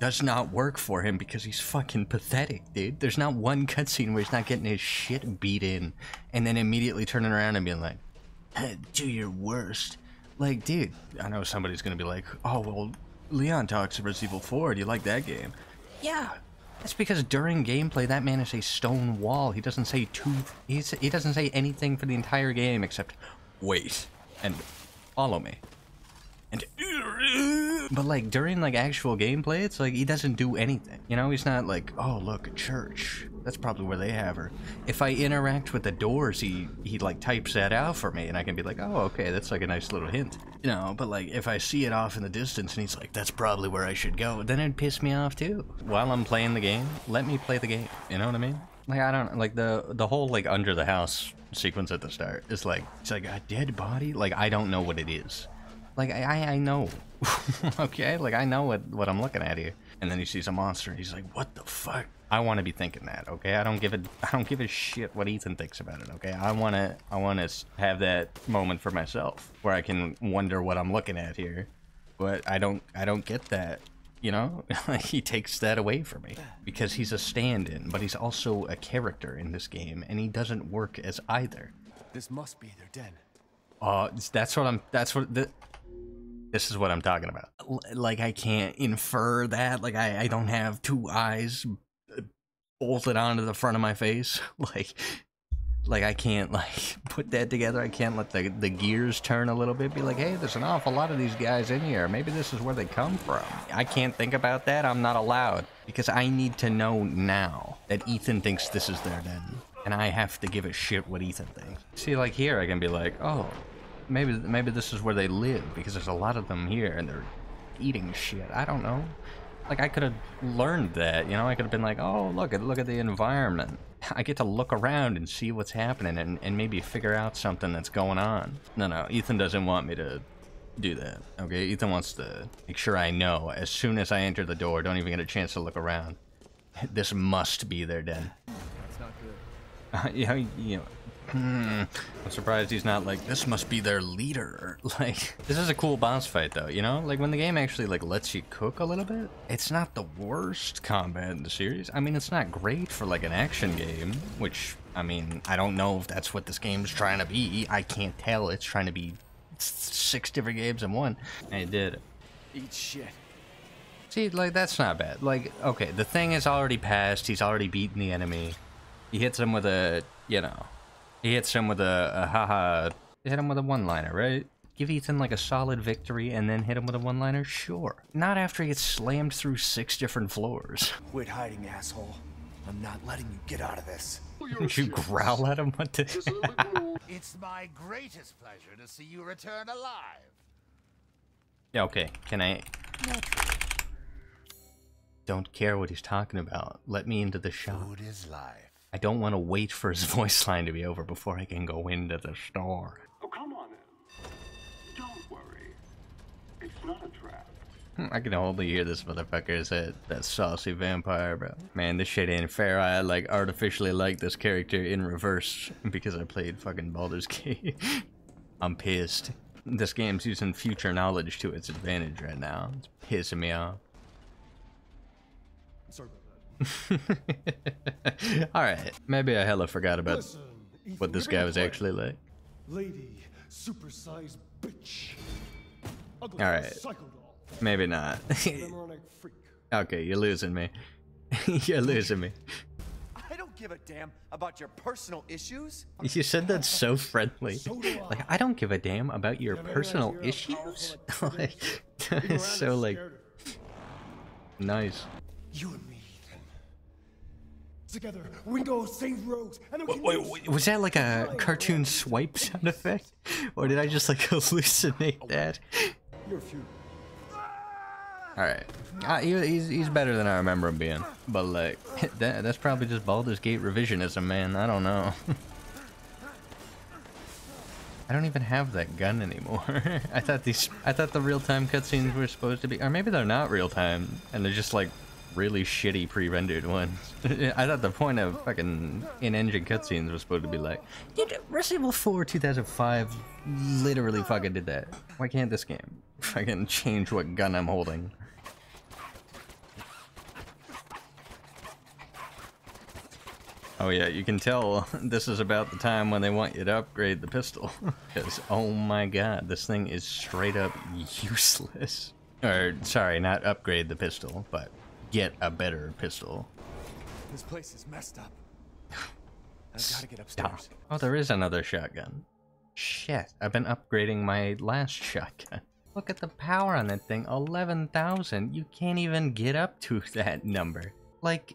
does not work for him because he's fucking pathetic, dude. There's not one cutscene where he's not getting his shit beat in and then immediately turning around and being like, hey, do your worst. Like, dude, I know somebody's gonna be like, oh, well, Leon talks to Resident Evil 4. Do you like that game? Yeah. That's because during gameplay, that man is a stone wall. He doesn't say two. He's, he doesn't say anything for the entire game except wait and follow me. And but like during like actual gameplay, it's like he doesn't do anything. You know, he's not like, oh look, a church. That's probably where they have her. If I interact with the doors, he he like types that out for me, and I can be like, oh okay, that's like a nice little hint. You know, but like if I see it off in the distance and he's like, that's probably where I should go, then it'd piss me off too. While I'm playing the game, let me play the game. You know what I mean? Like I don't like the the whole like under the house sequence at the start is like it's like a dead body. Like I don't know what it is. Like, I, I know. okay? Like, I know what, what I'm looking at here. And then he sees a monster, and he's like, what the fuck? I want to be thinking that, okay? I don't give a, I don't give a shit what Ethan thinks about it, okay? I want to, I want to have that moment for myself, where I can wonder what I'm looking at here. But I don't, I don't get that, you know? he takes that away from me. Because he's a stand-in, but he's also a character in this game, and he doesn't work as either. This must be their den. Uh, that's what I'm, that's what, the, this is what I'm talking about. Like, I can't infer that. Like, I, I don't have two eyes bolted onto the front of my face. Like, like I can't like put that together. I can't let the the gears turn a little bit. Be like, hey, there's an awful lot of these guys in here. Maybe this is where they come from. I can't think about that. I'm not allowed because I need to know now that Ethan thinks this is their den, and I have to give a shit what Ethan thinks. See, like here, I can be like, oh, maybe maybe this is where they live because there's a lot of them here and they're eating shit. I don't know. Like I could have learned that, you know. I could have been like, oh look at look at the environment. I get to look around and see what's happening and, and maybe figure out something that's going on. No, no, Ethan doesn't want me to do that. Okay, Ethan wants to make sure I know as soon as I enter the door. Don't even get a chance to look around. This must be their den. That's not good. Uh, yeah, you know, hmm, I'm surprised he's not like, this must be their leader. Like, this is a cool boss fight though, you know? Like when the game actually like lets you cook a little bit, it's not the worst combat in the series. I mean, it's not great for like an action game, which, I mean, I don't know if that's what this game's trying to be. I can't tell. It's trying to be six different games in one. And it did. Eat shit. See, like, that's not bad. Like, okay, the thing is already passed. He's already beaten the enemy. He hits him with a, you know, he hits him with a, a haha. He hit him with a one-liner, right? Give Ethan like a solid victory and then hit him with a one-liner? Sure. Not after he gets slammed through six different floors. Quit hiding, asshole. I'm not letting you get out of this. Did you growl at him? What the? It's my greatest pleasure to see you return alive. yeah, okay. Can I? Don't care what he's talking about. Let me into the shop. Food is life. I don't want to wait for his voice line to be over before I can go into the store. Oh, come on in. Don't worry. It's not a trap. Hmm, I can only hear this motherfucker say that saucy vampire, bro. Man, this shit ain't fair. I like artificially like this character in reverse because I played fucking Baldur's Gate. I'm pissed. This game's using future knowledge to its advantage right now. It's pissing me off. Sorry about that. Alright, maybe I hella forgot about Listen, what this guy was play actually like. Lady, supersized bitch. Ugly All right. Maybe not. Okay, you're losing me. you're losing me. I don't give a damn about your personal issues. You said that so friendly. Like, I don't give a damn about your You personal issues. powerful like, that is so like nice. You and me, Ethan. Together, go save rogues, and can Wait, wait, was that like a cartoon swipe sound effect, or did I just like hallucinate that? You're few. All right, uh, he, he's he's better than I remember him being, but like that that's probably just Baldur's Gate revisionism, man. I don't know. I don't even have that gun anymore. I thought these, I thought the real-time cutscenes were supposed to be, or maybe they're not real-time, and they're just like really shitty pre-rendered ones. I thought the point of fucking in-engine cutscenes was supposed to be like, Dude, Resident Evil 4 2005 literally fucking did that. Why can't this game fucking change what gun I'm holding? Oh yeah, you can tell this is about the time when they want you to upgrade the pistol. Because, oh my god, this thing is straight up useless. Or, sorry, not upgrade the pistol, but get a better pistol. This place is messed up. I've got to get Stop. upstairs. Oh, there is another shotgun. Shit, I've been upgrading my last shotgun. Look at the power on that thing, 11,000. You can't even get up to that number. Like,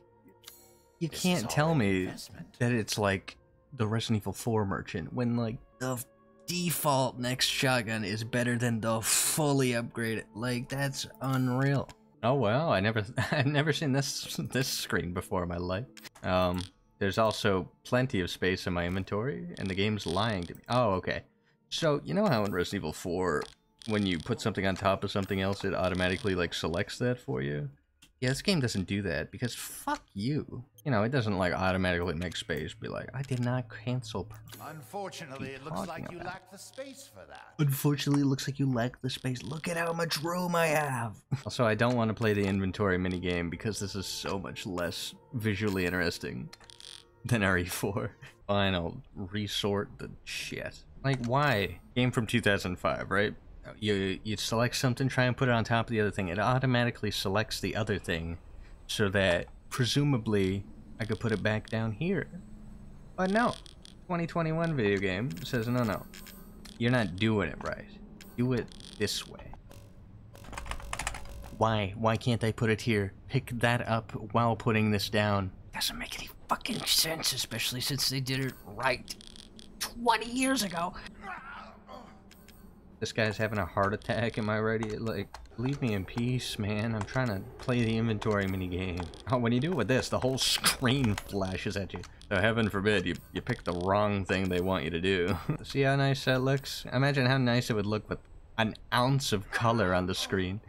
you This can't tell me investment. that it's like the Resident Evil 4 merchant when like the default next shotgun is better than the fully upgraded. Like that's unreal. Oh well, I never I've never seen this this screen before in my life. Um there's also plenty of space in my inventory and the game's lying to me. Oh, okay. So, you know how in Resident Evil 4 when you put something on top of something else it automatically like selects that for you? Yeah, this game doesn't do that because fuck you. You know, it doesn't like automatically make space be like, I did not cancel. Unfortunately, it looks like you lack the space for that. Unfortunately, it looks like you lack the space. Look at how much room I have. also, I don't want to play the inventory minigame because this is so much less visually interesting than RE4. Fine, I'll resort the shit. Like, why? Game from 2005, right? You you select something, try and put it on top of the other thing. It automatically selects the other thing, so that presumably I could put it back down here. But no, 2021 video game says no, no. You're not doing it right. Do it this way. Why? Why can't I put it here? Pick that up while putting this down. Doesn't make any fucking sense, especially since they did it right 20 years ago. This guy's having a heart attack. Am I ready? Like, leave me in peace, man. I'm trying to play the inventory minigame. Oh, when you do it with this, the whole screen flashes at you. So heaven forbid you, you pick the wrong thing they want you to do. See how nice that looks? Imagine how nice it would look with an ounce of color on the screen.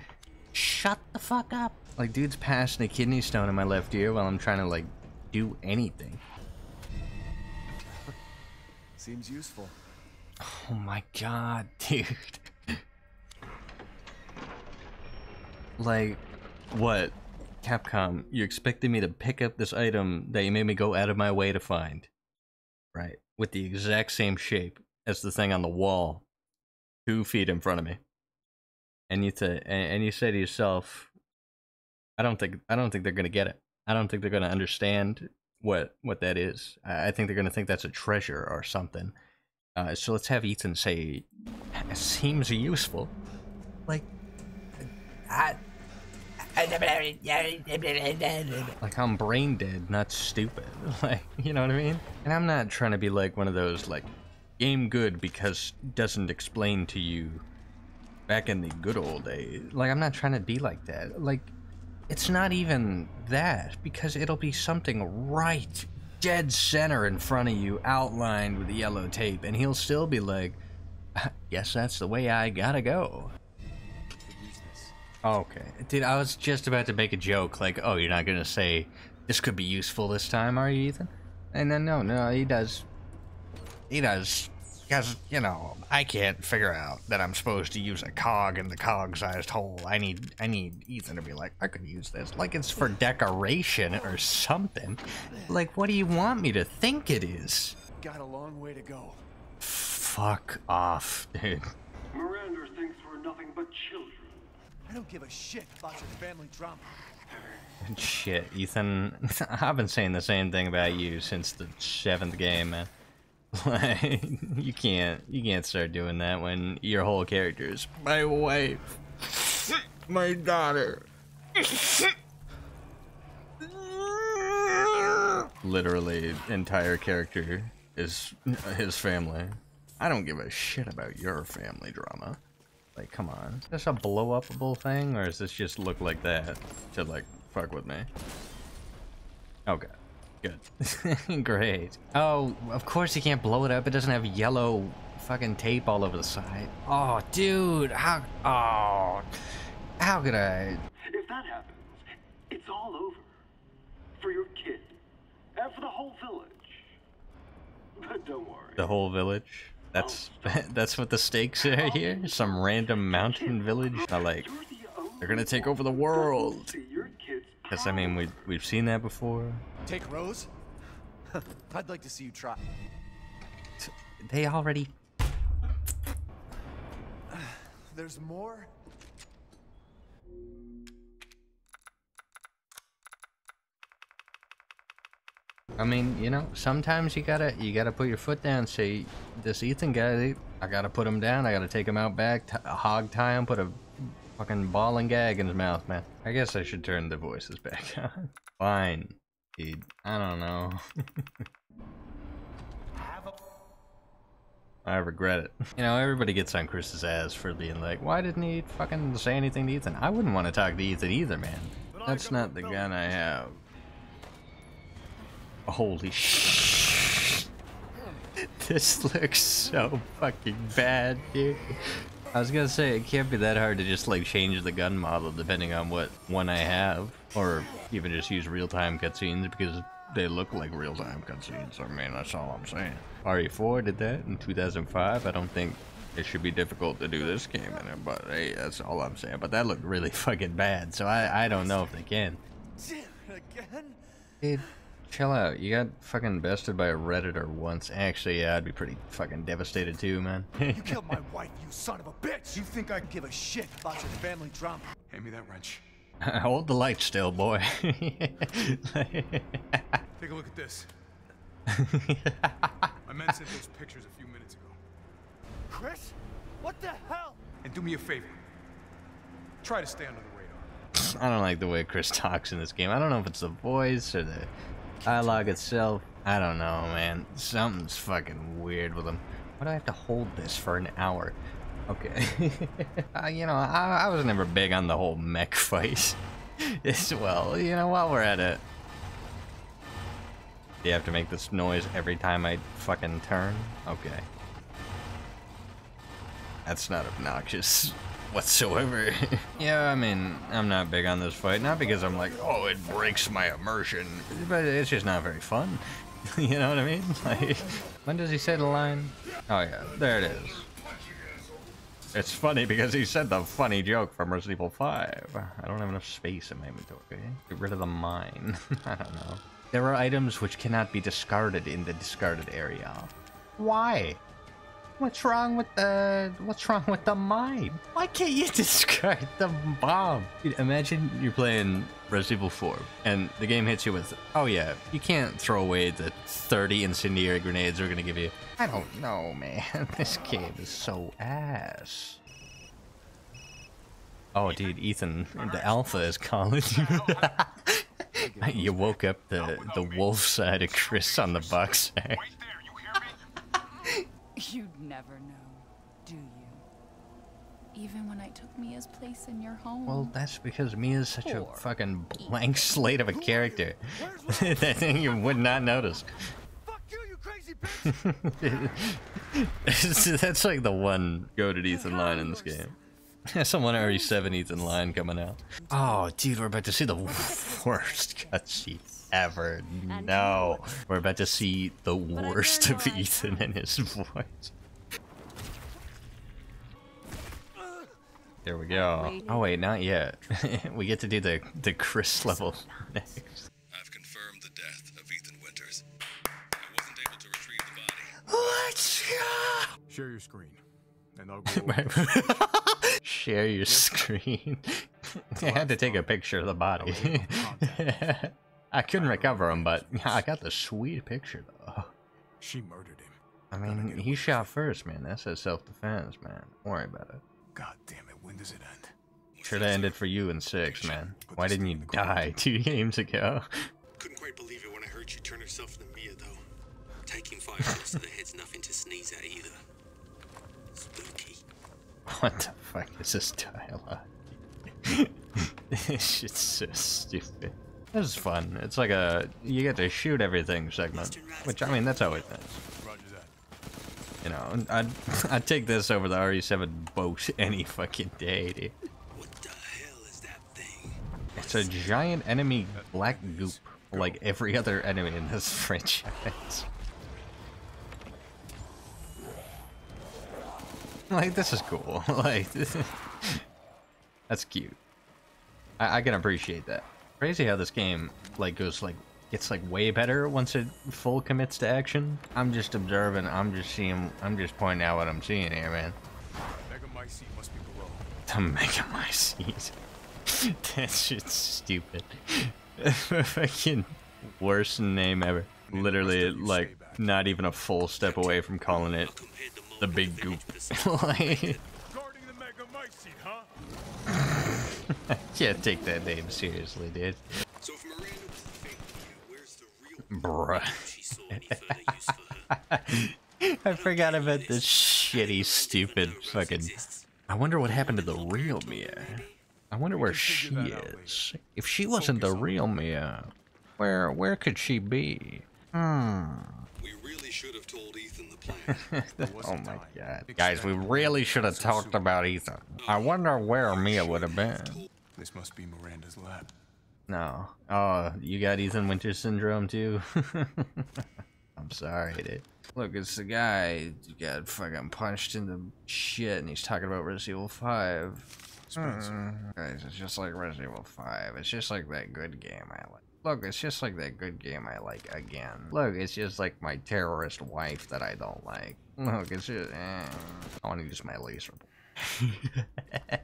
shut the fuck up. Like, dude's passing a kidney stone in my left ear while I'm trying to, like, do anything. Seems useful. Oh my god, dude. like, what? Capcom, you expected me to pick up this item that you made me go out of my way to find. Right. With the exact same shape as the thing on the wall. Two feet in front of me. And you and you say to yourself, I don't think I don't think they're gonna get it. I don't think they're gonna understand what what that is. I, I think they're gonna think that's a treasure or something. Uh, so let's have Ethan say, "Seems useful." Like, I, like I'm brain dead, not stupid. Like, you know what I mean? And I'm not trying to be like one of those like game good because doesn't explain to you back in the good old days. Like I'm not trying to be like that. Like it's not even that because it'll be something right dead center in front of you outlined with yellow tape and he'll still be like guess that's the way I gotta go. Okay. Dude, I was just about to make a joke like, oh, you're not gonna say this could be useful this time, are you, Ethan? And then no, no, he does. He does. Because, you know, I can't figure out that I'm supposed to use a cog in the cog-sized hole. I need I need Ethan to be like, I could use this. Like it's for decoration or something. Like, what do you want me to think it is? Got a long way to go. Fuck off, dude. Miranda thinks we're nothing but children. I don't give a shit about your family drama. Shit, Ethan. I've been saying the same thing about you since the seventh game, man. Like, you can't, you can't start doing that when your whole character is my wife, my daughter. Literally, entire character is his family. I don't give a shit about your family drama. Like, come on. Is this a blow-upable thing, or does this just look like that to, like, fuck with me? Okay. Good. Great. Oh, of course you can't blow it up. It doesn't have yellow fucking tape all over the side. Oh, dude. How... Oh. How could I... If that happens, it's all over. For your kid. And for the whole village. But don't worry. The whole village? That's that's what the stakes are here? Some random mountain village? Not like, they're gonna take over the world. Because, I mean, we, we've seen that before. Take Rose? I'd like to see you try. They already... There's more? I mean, you know, sometimes you gotta you gotta put your foot down. Say, this Ethan guy, I gotta put him down. I gotta take him out back, hog tie him, put a fucking ball and gag in his mouth, man. I guess I should turn the voices back on. Fine, dude. I don't know. I regret it. You know, everybody gets on Chris's ass for being like, why didn't he fucking say anything to Ethan? I wouldn't want to talk to Ethan either, man. That's not the gun I have. Holy sh! This looks so fucking bad, dude. I was gonna say, it can't be that hard to just like change the gun model depending on what one I have. Or even just use real-time cutscenes because they look like real-time cutscenes. I mean, that's all I'm saying. RE4 did that in 2005. I don't think it should be difficult to do this game in it, but hey, that's all I'm saying. But that looked really fucking bad, so I, I don't know if they can. Again? Dude, chill out. You got fucking bested by a redditor once. Actually, yeah, I'd be pretty fucking devastated too, man. you killed my wife, you son of a bitch! You think I give a shit about your family drama? Hand me that wrench. Hold the light still, boy. Take a look at this. My men sent those pictures a few minutes ago. Chris? What the hell? And do me a favor. Try to stay under the radar. I don't like the way Chris talks in this game. I don't know if it's the voice or the dialogue itself. I don't know, man. Something's fucking weird with him. Why do I have to hold this for an hour? Okay. uh, you know, I, I was never big on the whole mech fight as well. You know, while we're at it. Do you have to make this noise every time I fucking turn? Okay. That's not obnoxious whatsoever. yeah, I mean, I'm not big on this fight. Not because I'm like, oh, it breaks my immersion, but it's just not very fun. you know what I mean? Like, when does he say the line? Oh yeah, there it is. It's funny because he said the funny joke from Resident Evil 5. I don't have enough space in my inventory. Get rid of the mine. I don't know. There are items which cannot be discarded in the discarded area. Why? What's wrong with the what's wrong with the mine? Why can't you discard the bomb? Dude, imagine you're playing Resident Evil 4 and the game hits you with, oh yeah, you can't throw away the 30 incendiary grenades we're gonna give you. I don't know, man. This game is so ass. Oh, dude, Ethan, the alpha is calling you. you woke up the the wolf side of Chris on the box side. You'd never know, do you? Even when I took Mia's place in your home. Well, that's because Mia's such a fucking blank slate of a character that thing you would not notice. that's like the one goaded Ethan line in this game. Someone already seven Ethan line coming out. Oh, dude, we're about to see the worst cutscene ever. No, we're about to see the worst of Ethan and his voice. There we go. Oh wait, not yet. we get to do the the Chris level next. I've confirmed the death of Ethan Winters. I wasn't able to retrieve the body. Let's go. Share your screen, and I'll go. Share your screen. I had to take a picture of the body. I couldn't recover him, but I got the sweet picture though. She murdered him. I mean, he shot first, man. That says self-defense, man. Don't worry about it. God damn it, when does it end? Should have ended for you in six, man. Why didn't you die two games ago? Couldn't quite believe it when I heard she turned herself into Mia, though. Taking five shots to the head's nothing to sneeze at either. Spooky. What the fuck is this dialogue? this shit's so stupid. This is fun. It's like a you get to shoot everything segment, which I mean that's always nice. You know, I'd I'd take this over the RE7 boat any fucking day, dude. What the hell is that thing? It's a giant enemy black goop, like every other enemy in this franchise. like this is cool. like that's cute. I, I can appreciate that. Crazy how this game like goes like gets like way better once it full commits to action. I'm just observing. I'm just seeing. I'm just pointing out what I'm seeing here, man. Megamycete must be below. The Megamycete. that shit's stupid. Fucking worst name ever. Literally, like, not even a full step away from calling it the big goop. like, Guarding the Megamycete, huh? can't take that name seriously, dude. So if Miranda was the fake Mia, where's the real Bruh. she saw Ethan that used for her? I forgot about this shitty, stupid fucking. I wonder what happened to the real Mia. I wonder where she is. If she wasn't the real Mia, where where could she be? Hmm. We really should have told Ethan the plan. oh my god. Guys, we really should have talked about Ethan. I wonder where Mia would have been. This must be Miranda's lab. No. Oh, you got Ethan Winter syndrome too? I'm sorry, dude. Look, it's the guy who got fucking punched in the shit and he's talking about Resident Evil 5. Spencer. Guys, it's just like Resident Evil 5. It's just like that good game I like. Look, it's just like that good game I like again. Look, it's just like my terrorist wife that I don't like. Look, it's just. Eh. I want to use my laser. God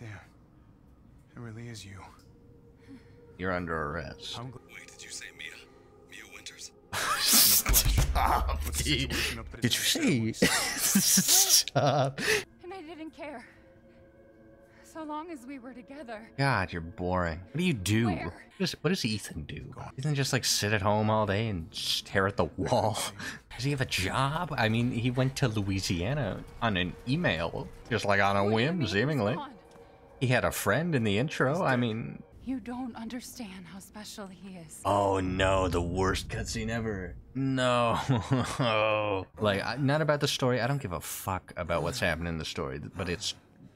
damn. It really is you. You're under arrest. I'm gl- Wait, did you say Mia? Mia Winters? Stop, dude. Did you say? Stop. And I didn't care. So long as we were together. God, you're boring. What do you do? Where? What does, what does Ethan do? Ethan just like sit at home all day and stare at the wall. Does he have a job? I mean, he went to Louisiana on an email, just like on a What whim, seemingly. He had a friend in the intro. I mean, You don't understand how special he is. oh no, the worst cutscene ever. No, like I- not about the story. I don't give a fuck about what's happening in the story, but it's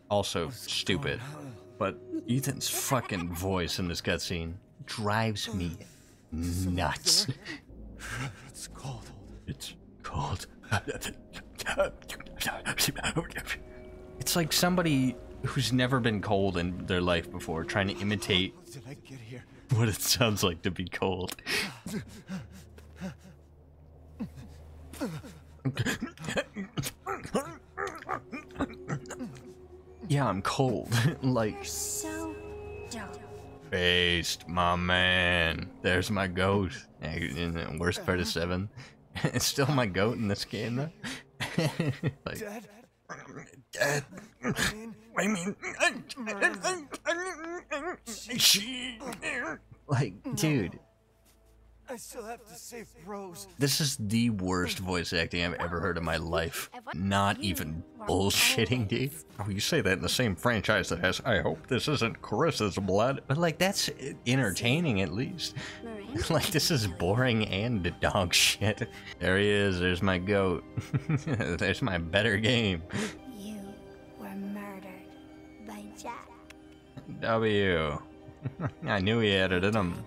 also stupid. But Ethan's fucking voice in this cutscene drives me nuts. It's cold. It's cold. It's like somebody who's never been cold in their life before trying to imitate Did I get here? what it sounds like to be cold. yeah, I'm cold. like, So dumb. faced, my man. There's my goat. In the worst part of seven. It's still my goat in this game, though. like, Dad? Dad. I mean, like, dude, I still have to save Rose. this is the worst voice acting I've ever heard in my life. Not even bullshitting, dude. Oh, you say that in the same franchise that has, I hope this isn't Chris's blood. But, like, that's entertaining at least. like, this is boring and dog shit. There he is, there's my goat. there's my better game. W. I knew he had it in him.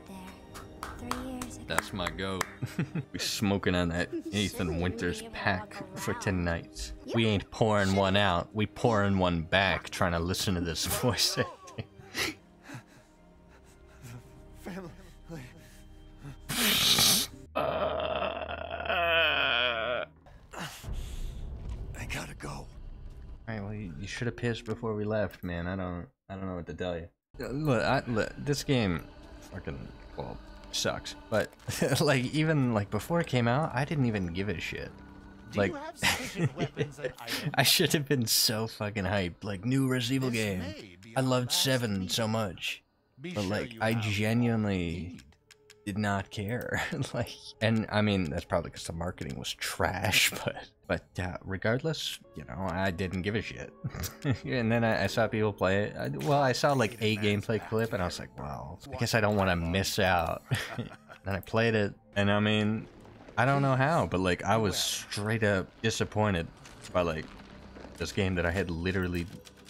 three years ago. That's my goat. we smoking on that Ethan Winters pack for tonight. We ain't pouring one out, we pouring one back trying to listen to this voice acting. Family. I gotta go. Alright, well, you, you should have pissed before we left, man. I don't, I don't know what to tell you. Look, I, look this game, fucking, well, sucks. But like, even like before it came out, I didn't even give a shit. Do like, you have sufficient weapons and items? I should have been so fucking hyped. Like, new Resident Evil game. I loved Seven meal. so much. Be But sure like, you I have all you genuinely need. Did not care. like, and I mean, that's probably because the marketing was trash. But, but uh, regardless, you know, I didn't give a shit. and then I, I saw people play it. I, well, I saw like a gameplay clip, and I was like, well, I guess I don't want to miss out. and I played it, and I mean, I don't know how, but like, I was straight up disappointed by like this game that I had literally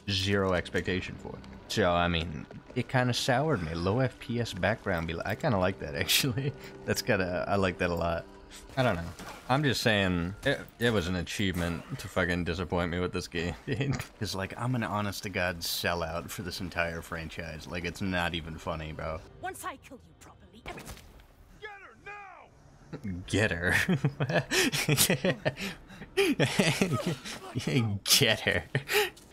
zero expectation for. So I mean, it kind of soured me. Low FPS background, be I kind of like that actually. That's kind of I like that a lot. I don't know. I'm just saying it, it was an achievement to fucking disappoint me with this game. Cause like I'm an honest to god sellout for this entire franchise. Like it's not even funny, bro. Once I kill you properly, everything. Get her. Get her.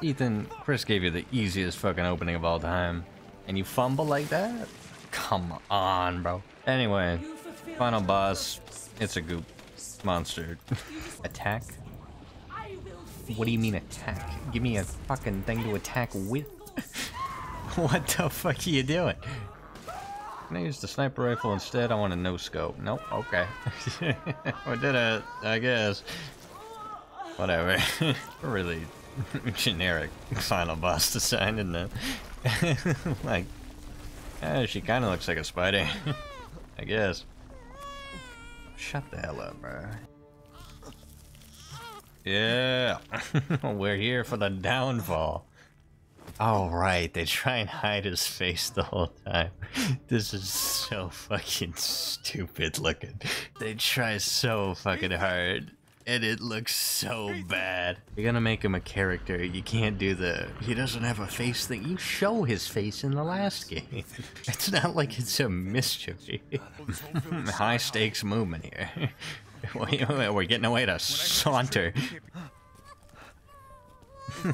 Ethan, Chris gave you the easiest fucking opening of all time. And you fumble like that? Come on, bro. Anyway, final boss. It's a goop monster. attack? What do you mean attack? Give me a fucking thing to attack with. what the fuck are you doing? Can I use the sniper rifle instead? I want a no scope. Nope, okay. we did it, I guess. Whatever. really generic final boss design, isn't it? like, eh, she kind of looks like a spider. I guess. Shut the hell up, bro. Yeah, we're here for the downfall. All right, they try and hide his face the whole time. This is so fucking stupid looking. They try so fucking hard. And it looks so bad. You're gonna make him a character. You can't do the he doesn't have a face thing. You show his face in the last game. It's not like it's a mystery. High stakes movement here. We're getting away to saunter.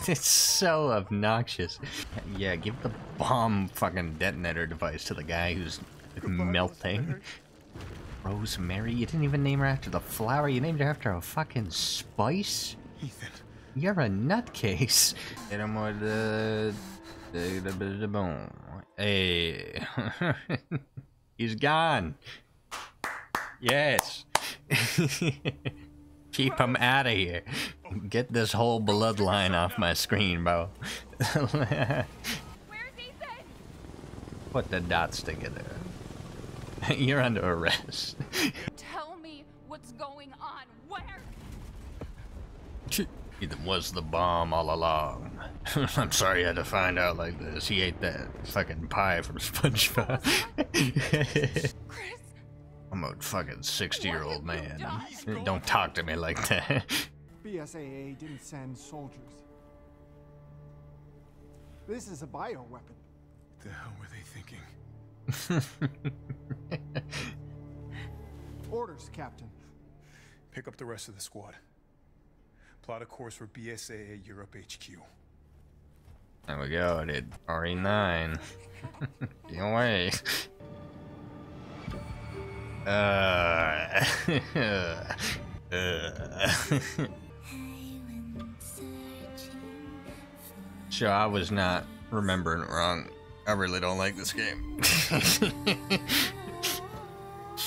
it's so obnoxious. Yeah, give the bomb fucking detonator device to the guy who's melting. Rosemary? You didn't even name her after the flower, you named her after a fucking spice? Ethan. You're a nutcase. Hit him with the... the, boom. Hey. He's gone. Yes. Keep him out of here. Get this whole bloodline off my screen, bro. Put the dots together. You're under arrest. Tell me what's going on. Where Ethan was the bomb all along. I'm sorry you had to find out like this. He ate that fucking pie from SpongeBob. Chris, I'm a fucking 60 year old man. Don't talk to me like that. BSAA didn't send soldiers. This is a bioweapon. What the hell were they thinking? Orders, Captain. Pick up the rest of the squad. Plot a course for BSAA Europe HQ. There we go, I did RE9. Get away. Uh, uh. so I was not remembering it wrong. I really don't like this game.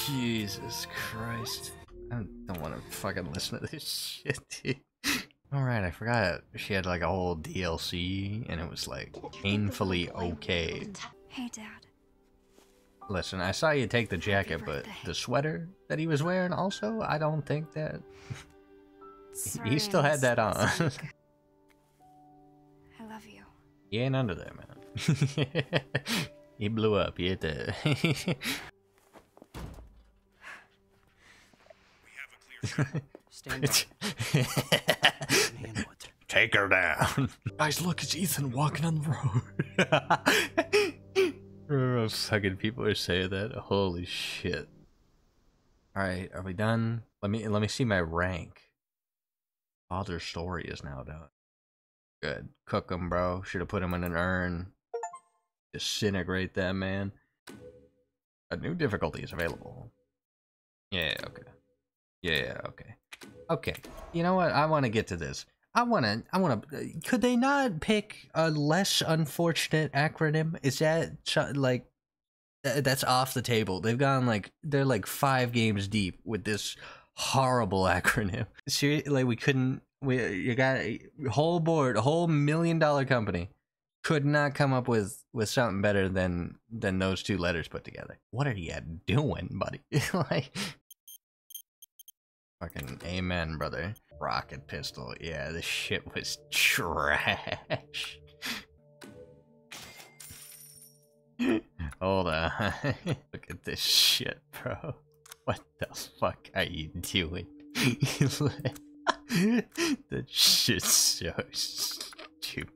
Jesus Christ. I don't want to fucking listen to this shit, dude. Alright, I forgot she had like a whole DLC and it was like painfully okay. Hey, Dad. Listen, I saw you take the jacket, but the sweater that he was wearing also, I don't think that... he still had that on. I love you. he ain't under there, man. he blew up, he hit the... Stand up. Take her down. Guys, look, it's Ethan walking on the road. Remember fucking people are saying that? Holy shit. Alright, are we done? Let me let me see my rank. Father's story is now done. Good. Cook him, bro. Should have put him in an urn. Disintegrate that man. A new difficulty is available. Yeah, okay. Yeah, okay. Okay. You know what? I want to get to this. I want to I want to uh, could they not pick a less unfortunate acronym? Is that like th- that's off the table. They've gone like they're like 5 games deep with this horrible acronym. Seriously, like we couldn't we you got a whole board, a whole million dollar company could not come up with with something better than than those two letters put together. What are you doing, buddy? like Fucking amen, brother. Rocket pistol. Yeah, this shit was trash. Hold on. Look at this shit, bro. What the fuck are you doing? that shit's so stupid.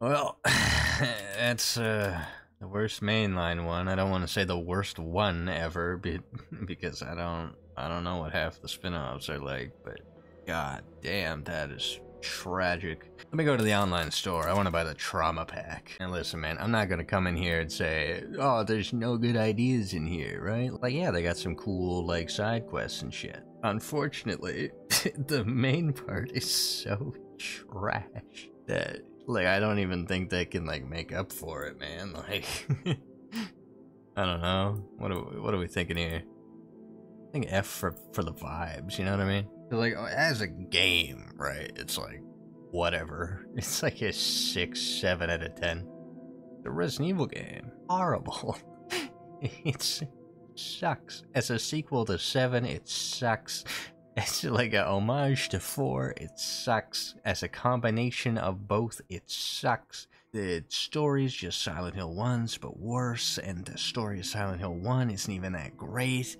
Well, that's uh the worst mainline one. I don't want to say the worst one ever, because I don't I don't know what half the spin-offs are like, but god damn, that is tragic. Let me go to the online store. I want to buy the trauma pack. And listen, man, I'm not gonna come in here and say, oh, there's no good ideas in here, right? Like, yeah, they got some cool, like, side quests and shit. Unfortunately, the main part is so trash that, like, I don't even think they can, like, make up for it, man. Like, I don't know. What are we, what are we thinking here? I think F for for the vibes, you know what I mean? Like oh, as a game, right? It's like whatever. It's like a six, seven out of ten. The Resident Evil game, horrible. it's sucks. As a sequel to seven, it sucks. As like a homage to four, it sucks. As a combination of both, it sucks. The story's just Silent Hill 1's, but worse, and the story of Silent Hill 1 isn't even that great.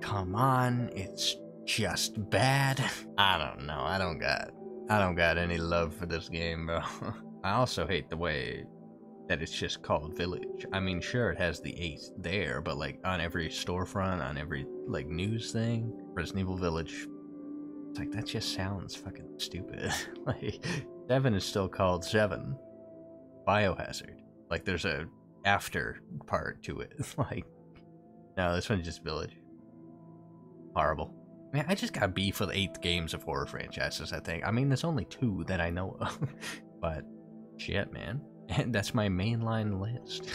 Come on, it's just bad. I don't know. I don't got I don't got any love for this game, bro. I also hate the way that it's just called Village. I mean, sure it has the 8 there, but like on every storefront, on every like news thing, Resident Evil Village it's like that just sounds fucking stupid. like 7 is still called 7. Biohazard. Like there's a after part to it. like no, this one's just Village. Horrible. Man, I just got beef with eight games of horror franchises, I think. I mean, there's only two that I know of. but, shit, man. And that's my mainline list.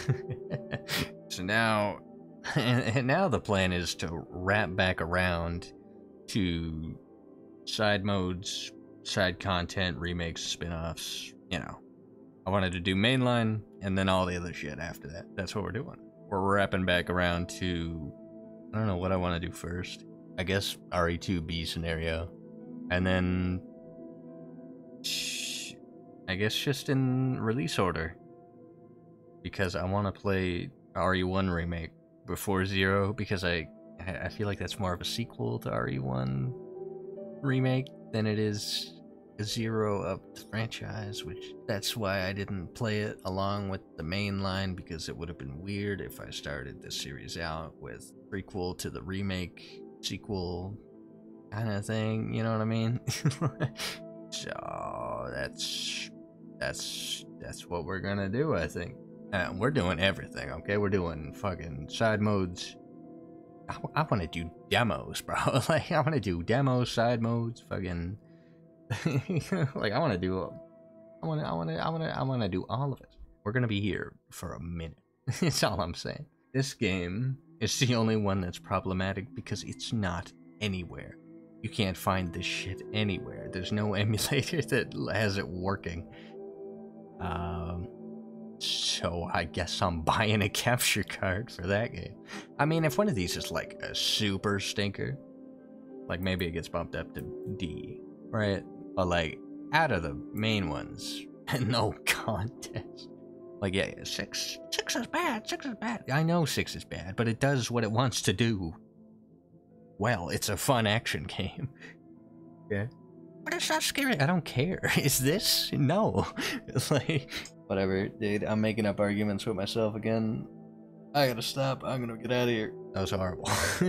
so now, and, and now the plan is to wrap back around to side modes, side content, remakes, spin-offs, you know. I wanted to do mainline and then all the other shit after that. That's what we're doing. We're wrapping back around to I don't know what I want to do first. I guess RE2B scenario. And then I guess just in release order. Because I want to play RE1 remake before Zero because I I feel like that's more of a sequel to RE1 remake than it is a Zero of the franchise, which that's why I didn't play it along with the main line because it would have been weird if I started this series out with prequel to the remake sequel kind of thing, you know what I mean? so that's that's that's what we're gonna do, I think. And we're doing everything, okay? We're doing fucking side modes. I, I want to do demos, bro. like I want to do demos, side modes, fucking. like I want to do. I want to. I want to. I want to. I want to do all of it. We're gonna be here for a minute. That's all I'm saying. This game is the only one that's problematic because it's not anywhere. You can't find this shit anywhere. There's no emulator that has it working. Um, so I guess I'm buying a capture card for that game. I mean, if one of these is like a super stinker, like maybe it gets bumped up to D, right? But like out of the main ones, no contest. Like yeah, yeah, six, six is bad. Six is bad. I know six is bad, but it does what it wants to do. Well, it's a fun action game. Yeah. But it's not scary. I don't care. Is this? No. It's like, whatever, dude. I'm making up arguments with myself again. I gotta stop. I'm gonna get out of here. That was horrible.